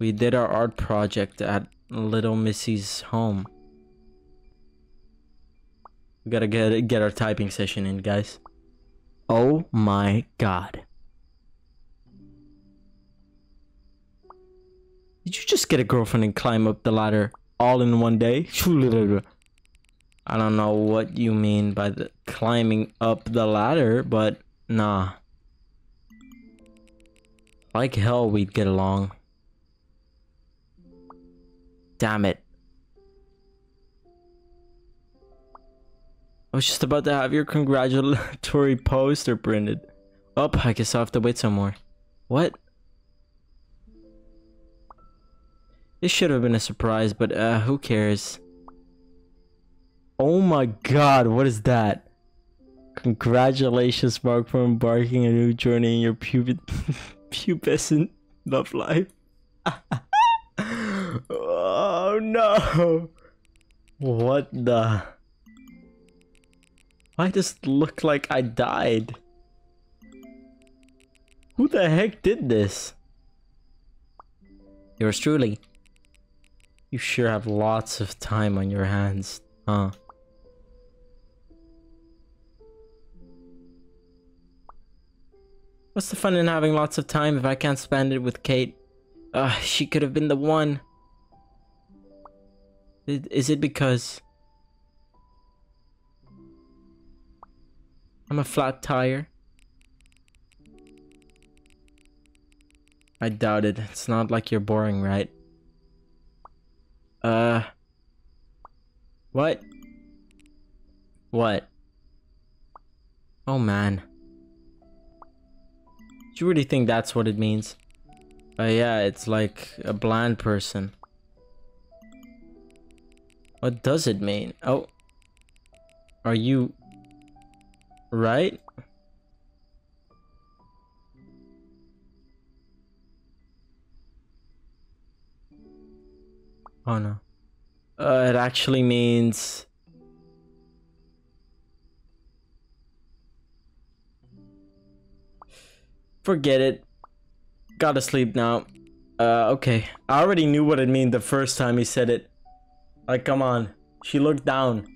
We did our art project at Little Missy's home. We gotta get get our typing session in, guys. Oh my god. Did you just get a girlfriend and climb up the ladder all in one day? I don't know what you mean by the climbing up the ladder, but nah. Like hell we'd get along. Damn it. I was just about to have your congratulatory poster printed. Oh, I guess I'll have to wait some more. What? This should have been a surprise, but uh, who cares? Oh my god, what is that? Congratulations, Mark, for embarking a new journey in your pubescent love life. oh no! What the? Why does it look like I died? Who the heck did this? Yours truly. You sure have lots of time on your hands, huh? What's the fun in having lots of time if I can't spend it with Kate? Uh, she could have been the one. Is it because... I'm a flat tire? I doubt it. It's not like you're boring, right? Uh... What? What? Oh man. You really think that's what it means? Uh, yeah, it's like a blind person. What does it mean? Oh. Are you... Right? Oh no. Uh, it actually means... Forget it. Gotta sleep now. Uh, okay. I already knew what it meant the first time he said it. Like, come on. She looked down.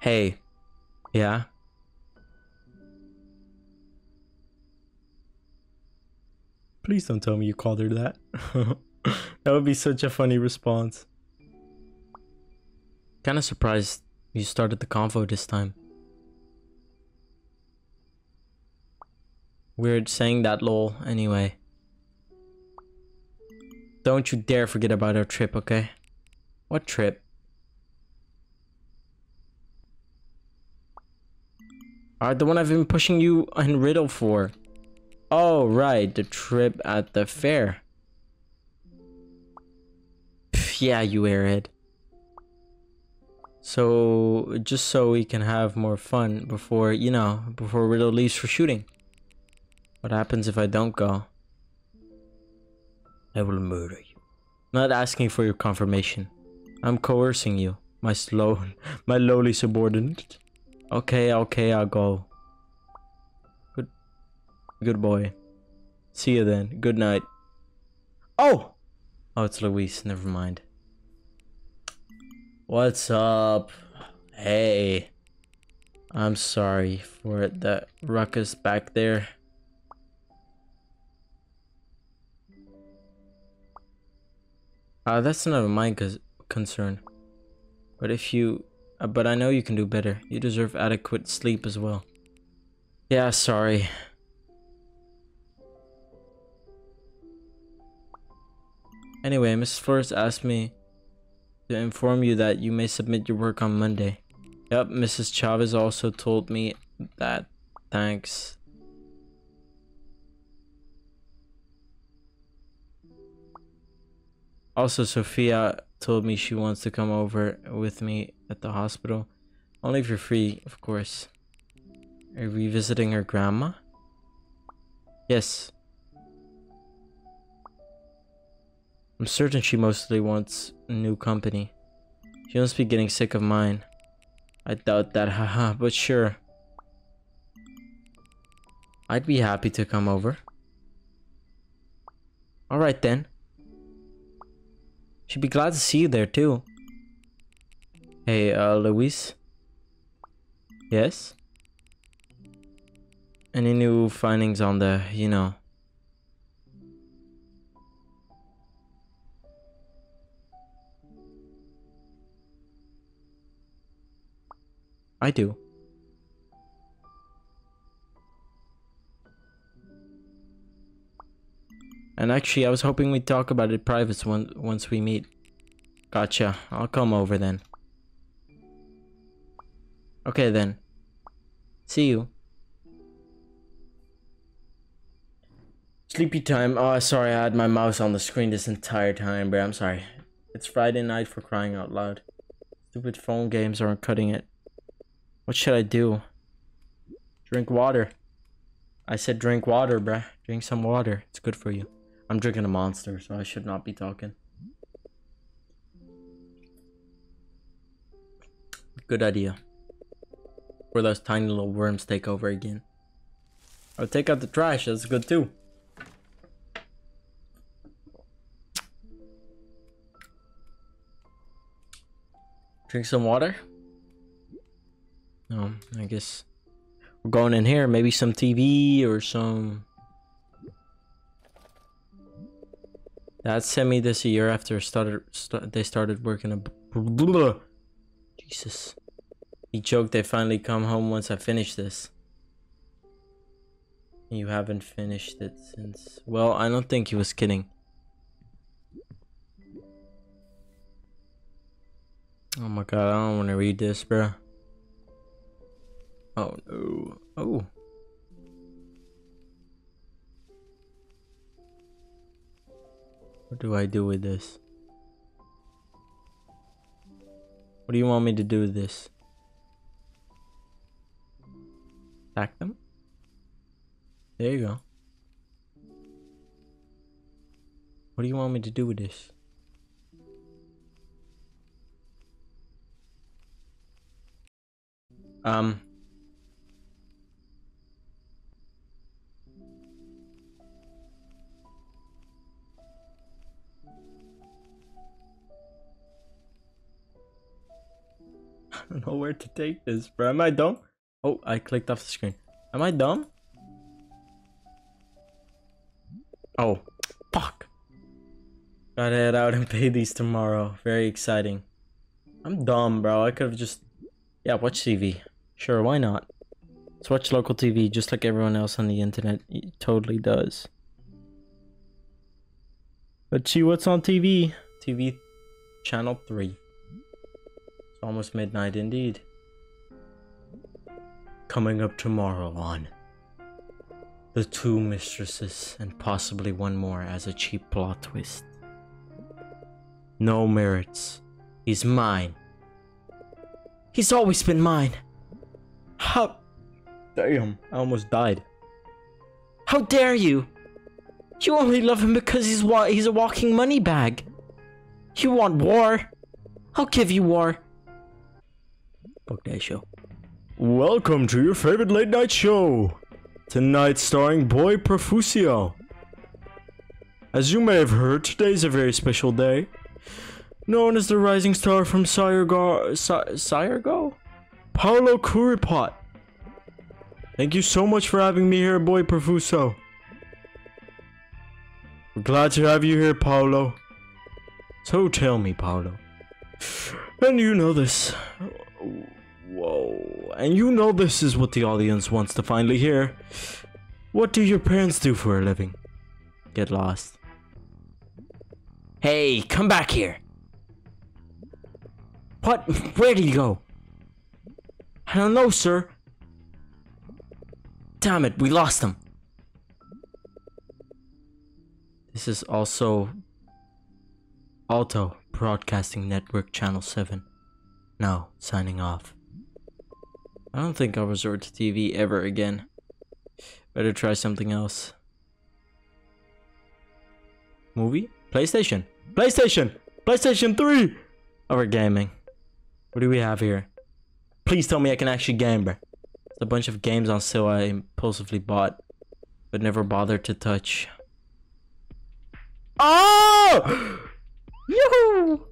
Hey. Yeah? Please don't tell me you called her that. that would be such a funny response. Kinda surprised you started the convo this time. Weird saying that lol anyway. Don't you dare forget about our trip, okay? What trip? Alright, the one I've been pushing you in Ridel for. Oh, right, the trip at the fair. Pff, yeah, you airhead. So, just so we can have more fun before, you know, before Ridel leaves for shooting. What happens if I don't go? I will murder you. Not asking for your confirmation. I'm coercing you, my slow, my lowly subordinate. Okay, okay, I'll go. Good, good boy. See you then. Good night. Oh! Oh, it's Luis. Never mind. What's up? Hey. I'm sorry for that ruckus back there. Uh, that's not my concern. But if you... Uh, but I know you can do better. You deserve adequate sleep as well. Yeah, sorry. Anyway, Mrs. Flores asked me to inform you that you may submit your work on Monday. Yep, Mrs. Chavez also told me that. Thanks. Also, Sophia told me she wants to come over with me at the hospital. Only if you're free, of course. Are we visiting her grandma? Yes. I'm certain she mostly wants new company. She must be getting sick of mine. I doubt that, haha, but sure. I'd be happy to come over. Alright then. She'd be glad to see you there too. Hey, uh, Luis? Yes? Any new findings on the, you know... I do. And actually, I was hoping we'd talk about it private once once we meet. Gotcha. I'll come over then. Okay then. See you. Sleepy time. Oh, sorry, I had my mouse on the screen this entire time, bro. I'm sorry. It's Friday night for crying out loud. Stupid phone games aren't cutting it. What should I do? Drink water. I said drink water, bruh. Drink some water. It's good for you. I'm drinking a monster, so I should not be talking. Good idea. Where those tiny little worms take over again. I'll take out the trash, that's good too. Drink some water? No, I guess we're going in here. Maybe some TV or some Dad sent me this a year after started st they started working a Jesus. He joked they finally come home once I finish this. You haven't finished it since. Well, I don't think he was kidding. Oh my god, I don't want to read this, bro. Oh no. Oh. What do I do with this? What do you want me to do with this? Attack them? There you go. What do you want me to do with this? Um, don't know where to take this, bro. Am I dumb? Oh, I clicked off the screen. Am I dumb? Oh, fuck. Gotta head out and pay these tomorrow. Very exciting. I'm dumb, bro. I could have just... Yeah, watch TV. Sure, why not? Let's watch local TV just like everyone else on the internet it totally does. Let's see what's on TV. TV channel 3. Almost midnight indeed. Coming up tomorrow on The Two Mistresses and possibly one more as a cheap plot twist. No merits. He's mine. He's always been mine. How... Damn, I almost died. How dare you! You only love him because he's wa he's a walking money bag. You want war? I'll give you war. Fuck that show. Welcome to your favorite late night show. Tonight starring Boy Profusio. As you may have heard, today is a very special day. Known as the rising star from Siregar... Siregar? Paolo Kuripot. Thank you so much for having me here, Boy Profuso. We're glad to have you here, Paolo. So tell me, Paolo. And you know this. Whoa. And you know this is what the audience wants to finally hear. What do your parents do for a living? Get lost. Hey, come back here. What? Where did he go? I don't know, sir. Damn it, we lost him. This is also Alto Broadcasting Network Channel 7. Now, signing off. I don't think I'll resort to TV ever again. Better try something else. Movie? PlayStation! PlayStation! PlayStation 3! Over gaming. What do we have here? Please tell me I can actually game, bro. It's a bunch of games on sale I impulsively bought, but never bothered to touch. Oh! Yoo-hoo!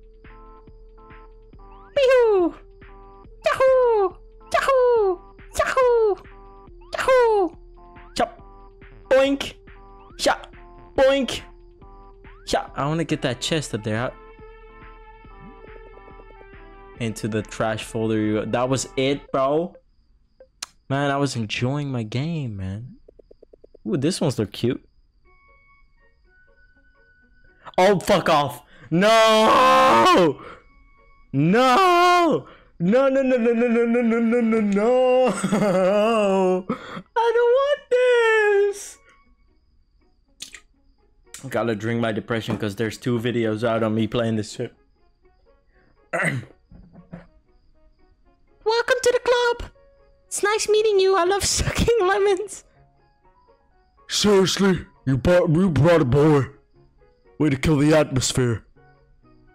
Yoo-hoo! Yahoo! Yahoo! Yahoo! Yahoo! Chop! Boink! Shot! Boink! Shot! I want to get that chest up there. Into the trash folder. That was it, bro. Man, I was enjoying my game, man. Ooh, this one's look cute. Oh, fuck off. No! No! No, no, no, no, no, no, no, no, no, no, no! I don't want this! Gotta drink my depression because there's two videos out on me playing this shit. Welcome to the club! It's nice meeting you. I love sucking lemons. Seriously? You brought, you brought a boy. Way to kill the atmosphere.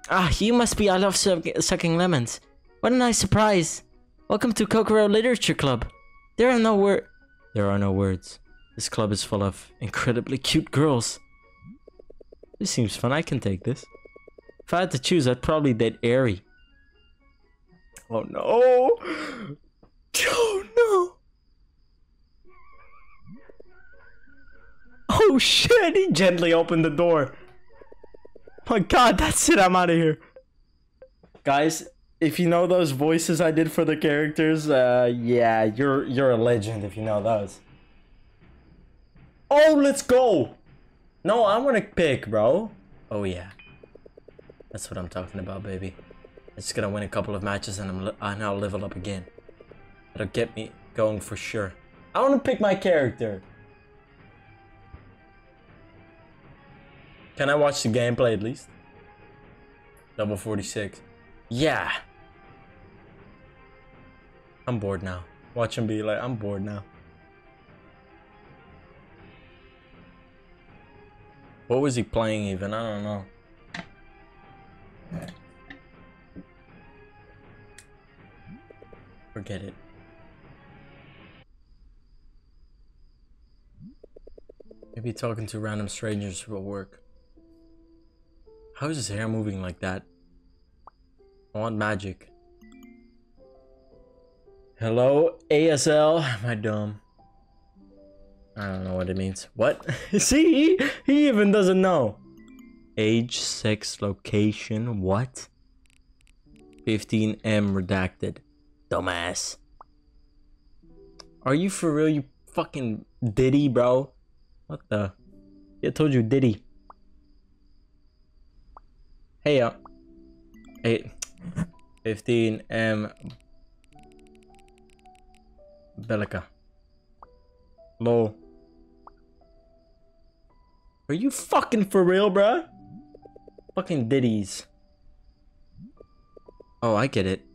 Ah, you must be I love suck sucking lemons. What a nice surprise. Welcome to Kokoro Literature Club. There are no word. There are no words. This club is full of incredibly cute girls. This seems fun. I can take this. If I had to choose, I'd probably date Airy. Oh no! Oh no! Oh shit! He gently opened the door. My god, that's it. I'm out of here. Guys, if you know those voices I did for the characters, uh, yeah, you're you're a legend if you know those. Oh, let's go! No, I want to pick, bro. Oh yeah, that's what I'm talking about, baby. I'm just gonna win a couple of matches and I'm and I'll level up again. That'll get me going for sure. I want to pick my character. Can I watch the gameplay at least? Double 46. Yeah. I'm bored now. Watch him be like, I'm bored now. What was he playing even? I don't know. Forget it. Maybe talking to random strangers will work. How is his hair moving like that? I want magic. Hello, ASL. Am I dumb? I don't know what it means. What? See, he, even doesn't know. Age, sex, location, what? 15M redacted. Dumbass. Are you for real, you fucking Diddy, bro? What the? I told you Diddy. Hey, uh. Hey. 15M. Bellica. Low. Are you fucking for real, bruh? Fucking ditties. Oh, I get it.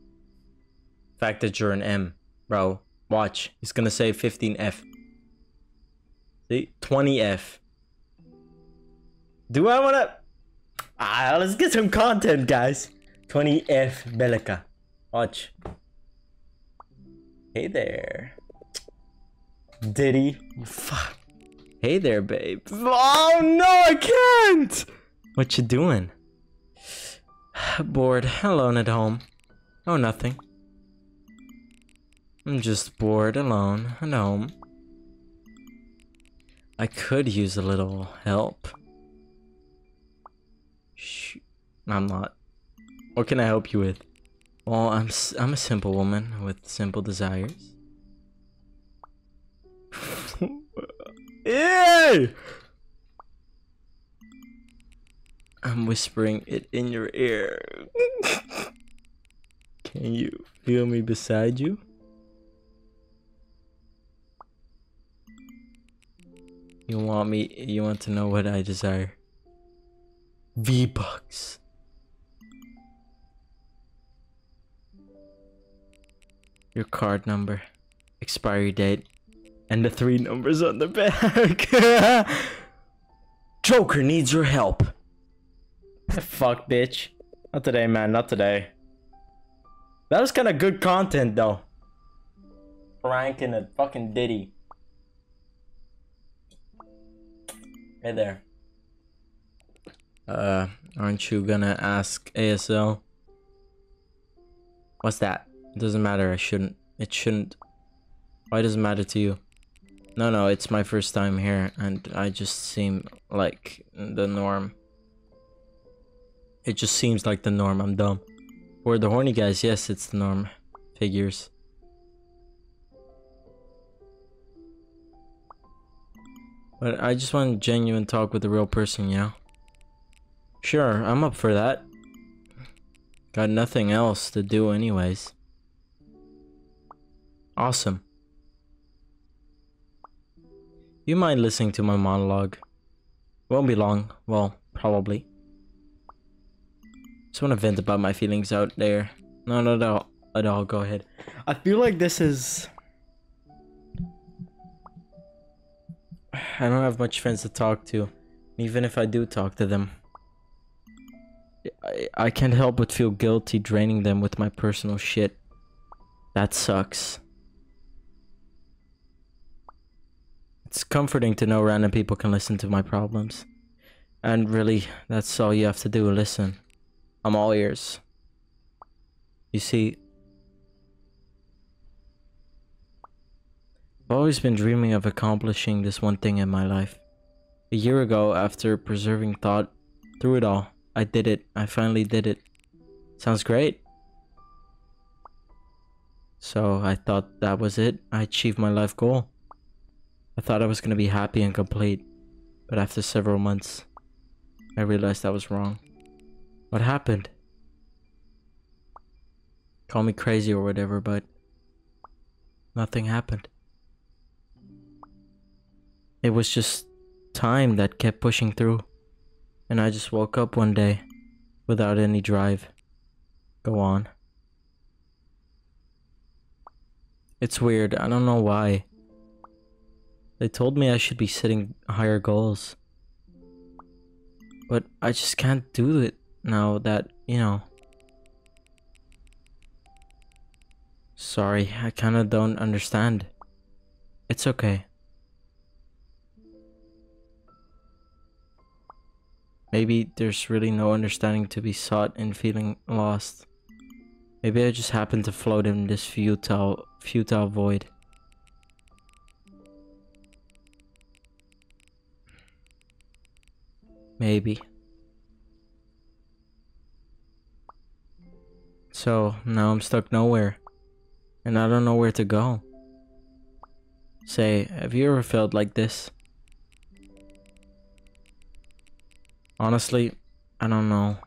Fact that you're an M, bro. Watch. He's gonna say 15F. See? 20F. Do I wanna... Ah, let's get some content, guys. 20F Bellica. Watch. Hey there. Diddy. Fuck. Hey there, babe. Oh no, I can't! What you doing? Bored, alone at home. Oh, nothing. I'm just bored, alone, at home. I could use a little help. Shh. I'm not. What can I help you with? Well, I'm I'm a simple woman with simple desires. Yay! I'm whispering it in your ear. Can you feel me beside you? You want me, you want to know what I desire? V-Bucks. Your card number, expiry date, and the three numbers on the back. Joker needs your help. Fuck, bitch. Not today, man. Not today. That was kind of good content, though. Pranking a fucking Diddy. Hey there. Uh, aren't you gonna ask ASL? What's that? It doesn't matter. I shouldn't. It shouldn't. Why does it matter to you? No, no, it's my first time here, and I just seem like the norm. It just seems like the norm. I'm dumb. We're the horny guys. Yes, it's the norm. Figures. But I just want genuine talk with a real person, you know? Sure, I'm up for that. Got nothing else to do anyways. Awesome. You mind listening to my monologue? Won't be long. Well, probably. Just want to vent about my feelings out there. No, no, no. At all. Go ahead. I feel like this is. I don't have much friends to talk to. Even if I do talk to them, I, I can't help but feel guilty draining them with my personal shit. That sucks. It's comforting to know random people can listen to my problems. And really, that's all you have to do, listen. I'm all ears. You see, I've always been dreaming of accomplishing this one thing in my life. A year ago, after preserving thought through it all, I did it. I finally did it. Sounds great. So I thought that was it. I achieved my life goal. I thought I was going to be happy and complete. But after several months, I realized I was wrong. What happened? Call me crazy or whatever, but nothing happened. It was just time that kept pushing through. And I just woke up one day without any drive. Go on. It's weird. I don't know why. They told me I should be setting higher goals. But I just can't do it now that, you know. Sorry, I kinda don't understand. It's okay. Maybe there's really no understanding to be sought in feeling lost. Maybe I just happened to float in this futile, futile void. Maybe. So now I'm stuck nowhere. And I don't know where to go. Say, have you ever felt like this? Honestly, I don't know.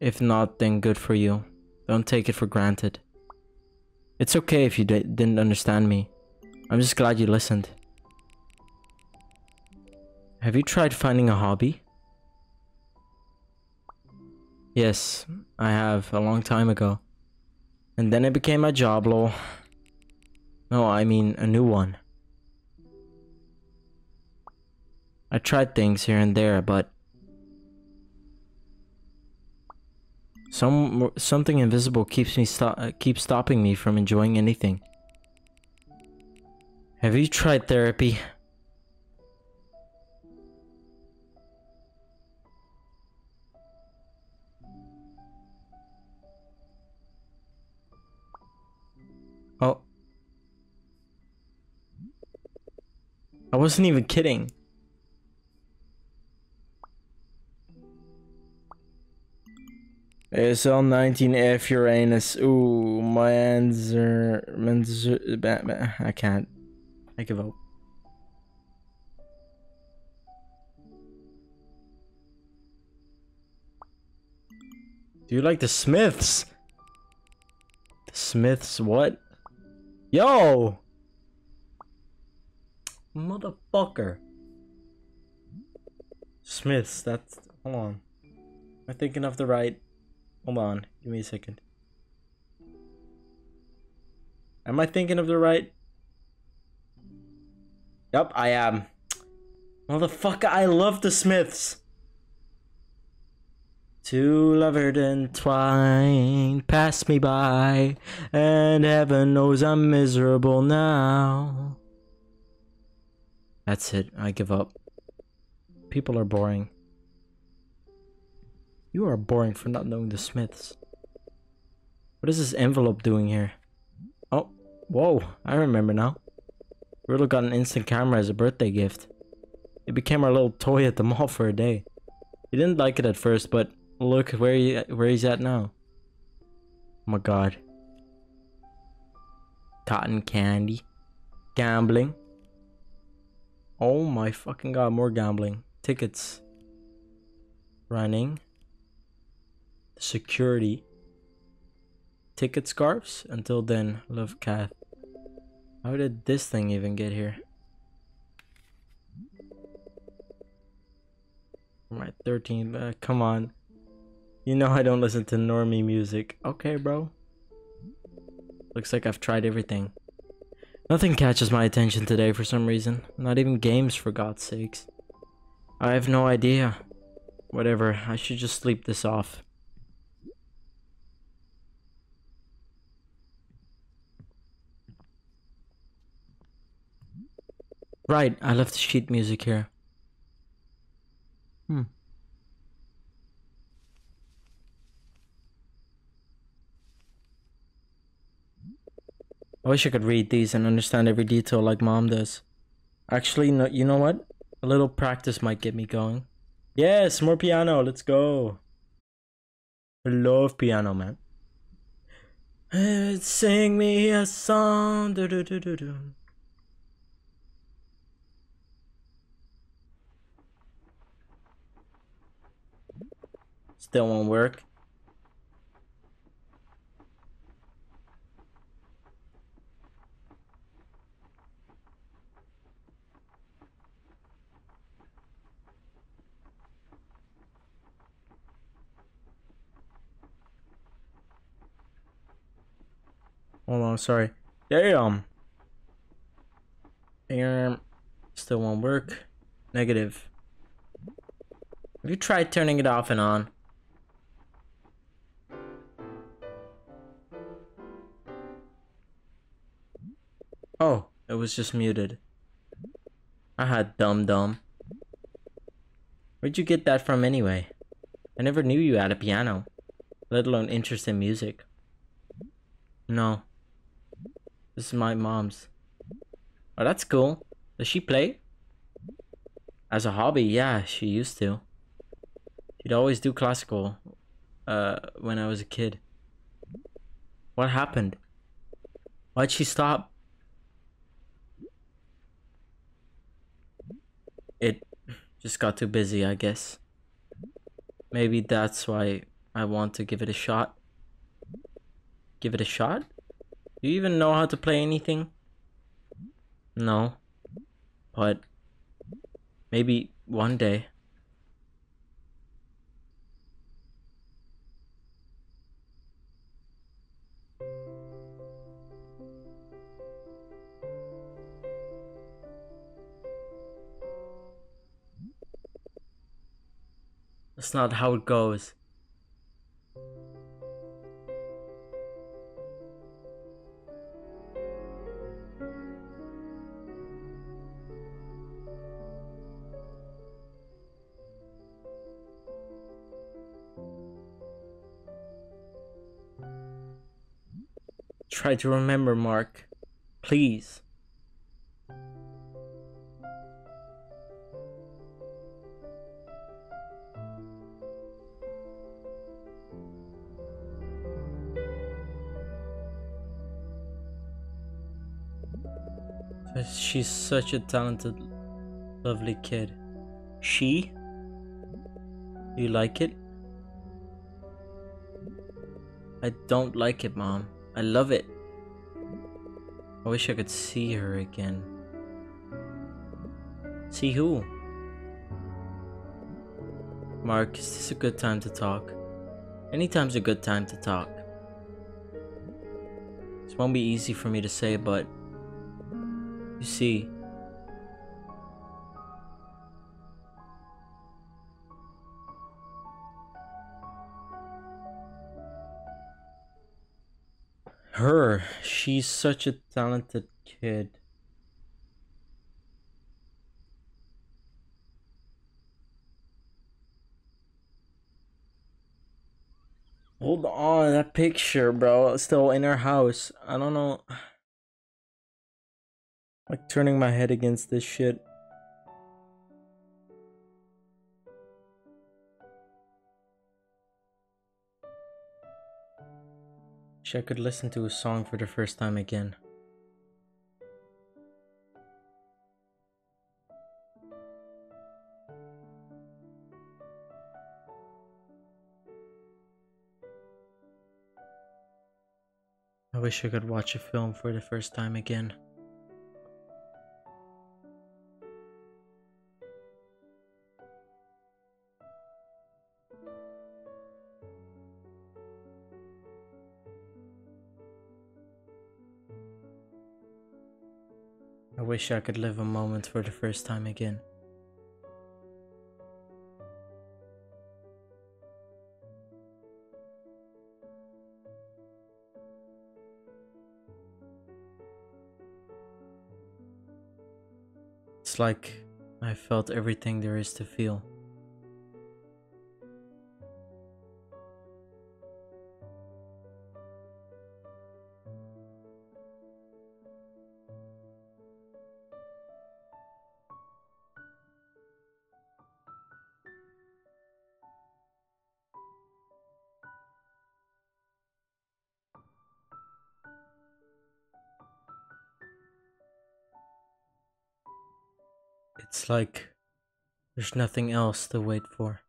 If not, then good for you. Don't take it for granted. It's okay if you didn't understand me. I'm just glad you listened. Have you tried finding a hobby? Yes, I have, a long time ago. And then it became a job, lol. No, I mean a new one. I tried things here and there, but some something invisible keeps me stop uh, keeps stopping me from enjoying anything. Have you tried therapy? I wasn't even kidding. ASL 19F Uranus. Ooh, my answer. I can't. I give up. Do you like the Smiths? The Smiths, what? Yo! Motherfucker. Smiths, that's. Hold on. Am I thinking of the right? Hold on. Give me a second. Am I thinking of the right? Yep, I am. Motherfucker, I love the Smiths. Two lovered entwined pass me by, and heaven knows I'm miserable now. That's it, I give up. People are boring. You are boring for not knowing the Smiths. What is this envelope doing here? Oh, whoa, I remember now. Ridel got an instant camera as a birthday gift. It became our little toy at the mall for a day. He didn't like it at first, but Look where he where he's at now. Oh my god. Cotton candy. Gambling. Oh my fucking god, more gambling. Tickets. Running. Security. Ticket scarves? Until then, love cat. How did this thing even get here? My 13, uh, come on. You know I don't listen to normie music. Okay, bro. Looks like I've tried everything. Nothing catches my attention today for some reason. Not even games, for God's sakes. I have no idea. Whatever, I should just sleep this off. Right, I left the sheet music here. Hmm. I wish I could read these and understand every detail like mom does. Actually, no, you know what? A little practice might get me going. Yes, more piano. Let's go. I love piano, man. Uh, sing me a song. Do, do, do, do, do. Still won't work. Hold on, sorry. Damn. Damn. Still won't work. Negative. Have you tried turning it off and on? Oh, it was just muted. I had dumb dumb. Where'd you get that from anyway? I never knew you had a piano, let alone interest in music. No. This is my mom's. Oh, that's cool. Does she play? As a hobby, yeah, she used to. She'd always do classical uh, when I was a kid. What happened? Why'd she stop? It just got too busy, I guess. Maybe that's why I want to give it a shot. Give it a shot? Do you even know how to play anything? No. But maybe one day. That's not how it goes. Try to remember, Mark. Please. She's such a talented, lovely kid. She? You like it? I don't like it, Mom. I love it. I wish I could see her again. See who? Mark, is this a good time to talk? Anytime's a good time to talk. This won't be easy for me to say, but you see, her, she's such a talented kid. Hold on, that picture, bro, still in her house. I don't know. Like turning my head against this shit. I wish I could listen to a song for the first time again. I wish I could watch a film for the first time again. Wish I could live a moment for the first time again. It's like I felt everything there is to feel. Like there's nothing else to wait for.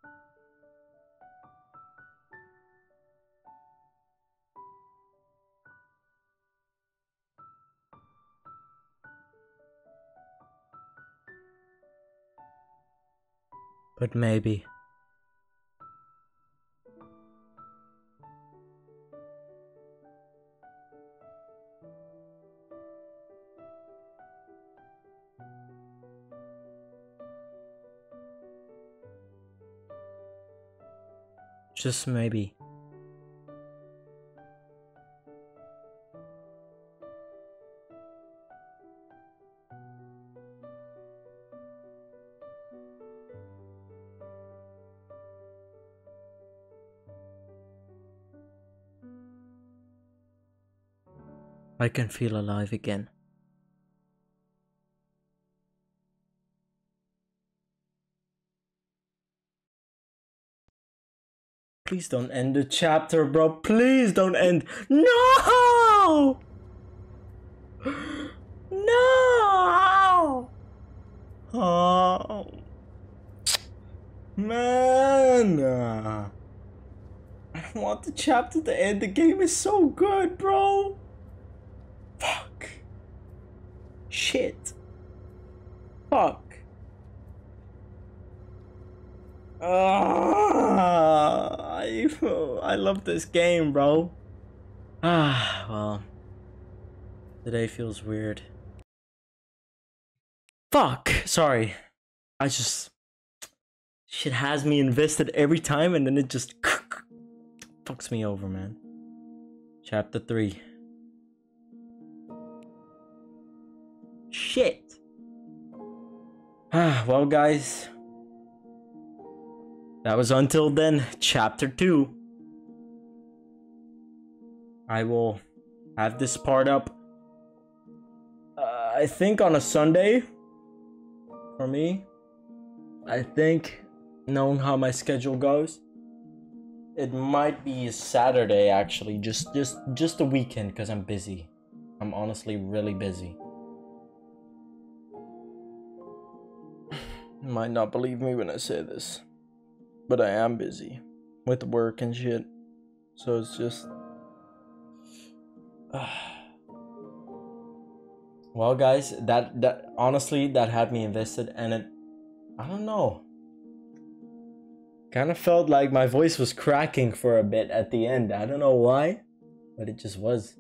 But maybe. Just maybe. I can feel alive again. Please don't end the chapter, bro. Please don't end. No! No! Oh. Man. I don't want the chapter to end. The game is so good, bro. Fuck. Shit. Fuck. Ah, I, I love this game, bro. Ah, well. Today feels weird. Fuck. Sorry. I just. Shit has me invested every time and then it just. fucks me over, man. Chapter 3. Shit. Ah, well, guys. That was until then, chapter 2. I will have this part up, uh, I think on a Sunday. For me. I think, knowing how my schedule goes, it might be Saturday actually, just just just a weekend because I'm busy. I'm honestly really busy. You might not believe me when I say this, but I am busy with work and shit. So it's just. well, guys, that that honestly that had me invested, and it. I don't know. Kind of felt like my voice was cracking for a bit at the end. I don't know why, but it just was.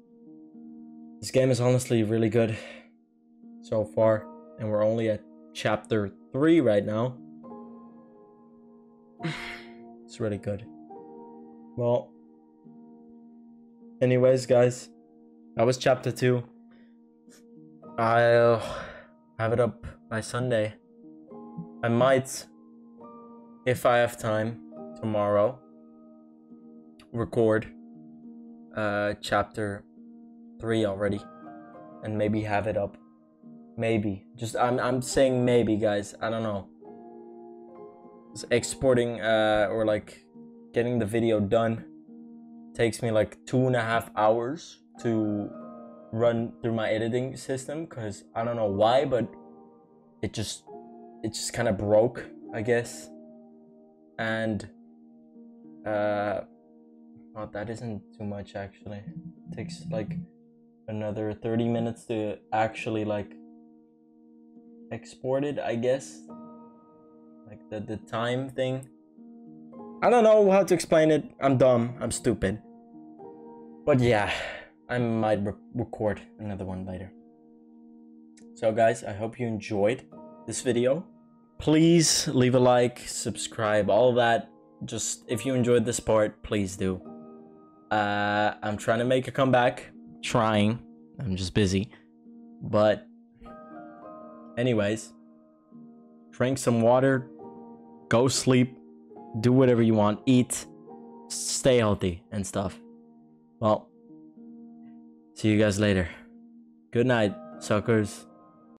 This game is honestly really good so far, and we're only at chapter 3 right now. It's really good. Well, anyways, guys, that was chapter 2. I'll have it up by Sunday. I might, if I have time, tomorrow, record uh, chapter 3 already and maybe have it up maybe just i'm i'm saying maybe guys i don't know exporting uh or like getting the video done takes me like two and a half hours to run through my editing system because i don't know why but it just it just kind of broke i guess and uh well that isn't too much actually it takes like another 30 minutes to actually like export it, I guess. Like the, the time thing. I don't know how to explain it. I'm dumb. I'm stupid. But yeah, I might re- record another one later. So, guys, I hope you enjoyed this video. Please leave a like, subscribe, all that. Just if you enjoyed this part, please do. Uh, I'm trying to make a comeback. Trying. I'm just busy. But Anyways, drink some water, go sleep, do whatever you want, eat, stay healthy and stuff. Well, see you guys later. Good night, suckers.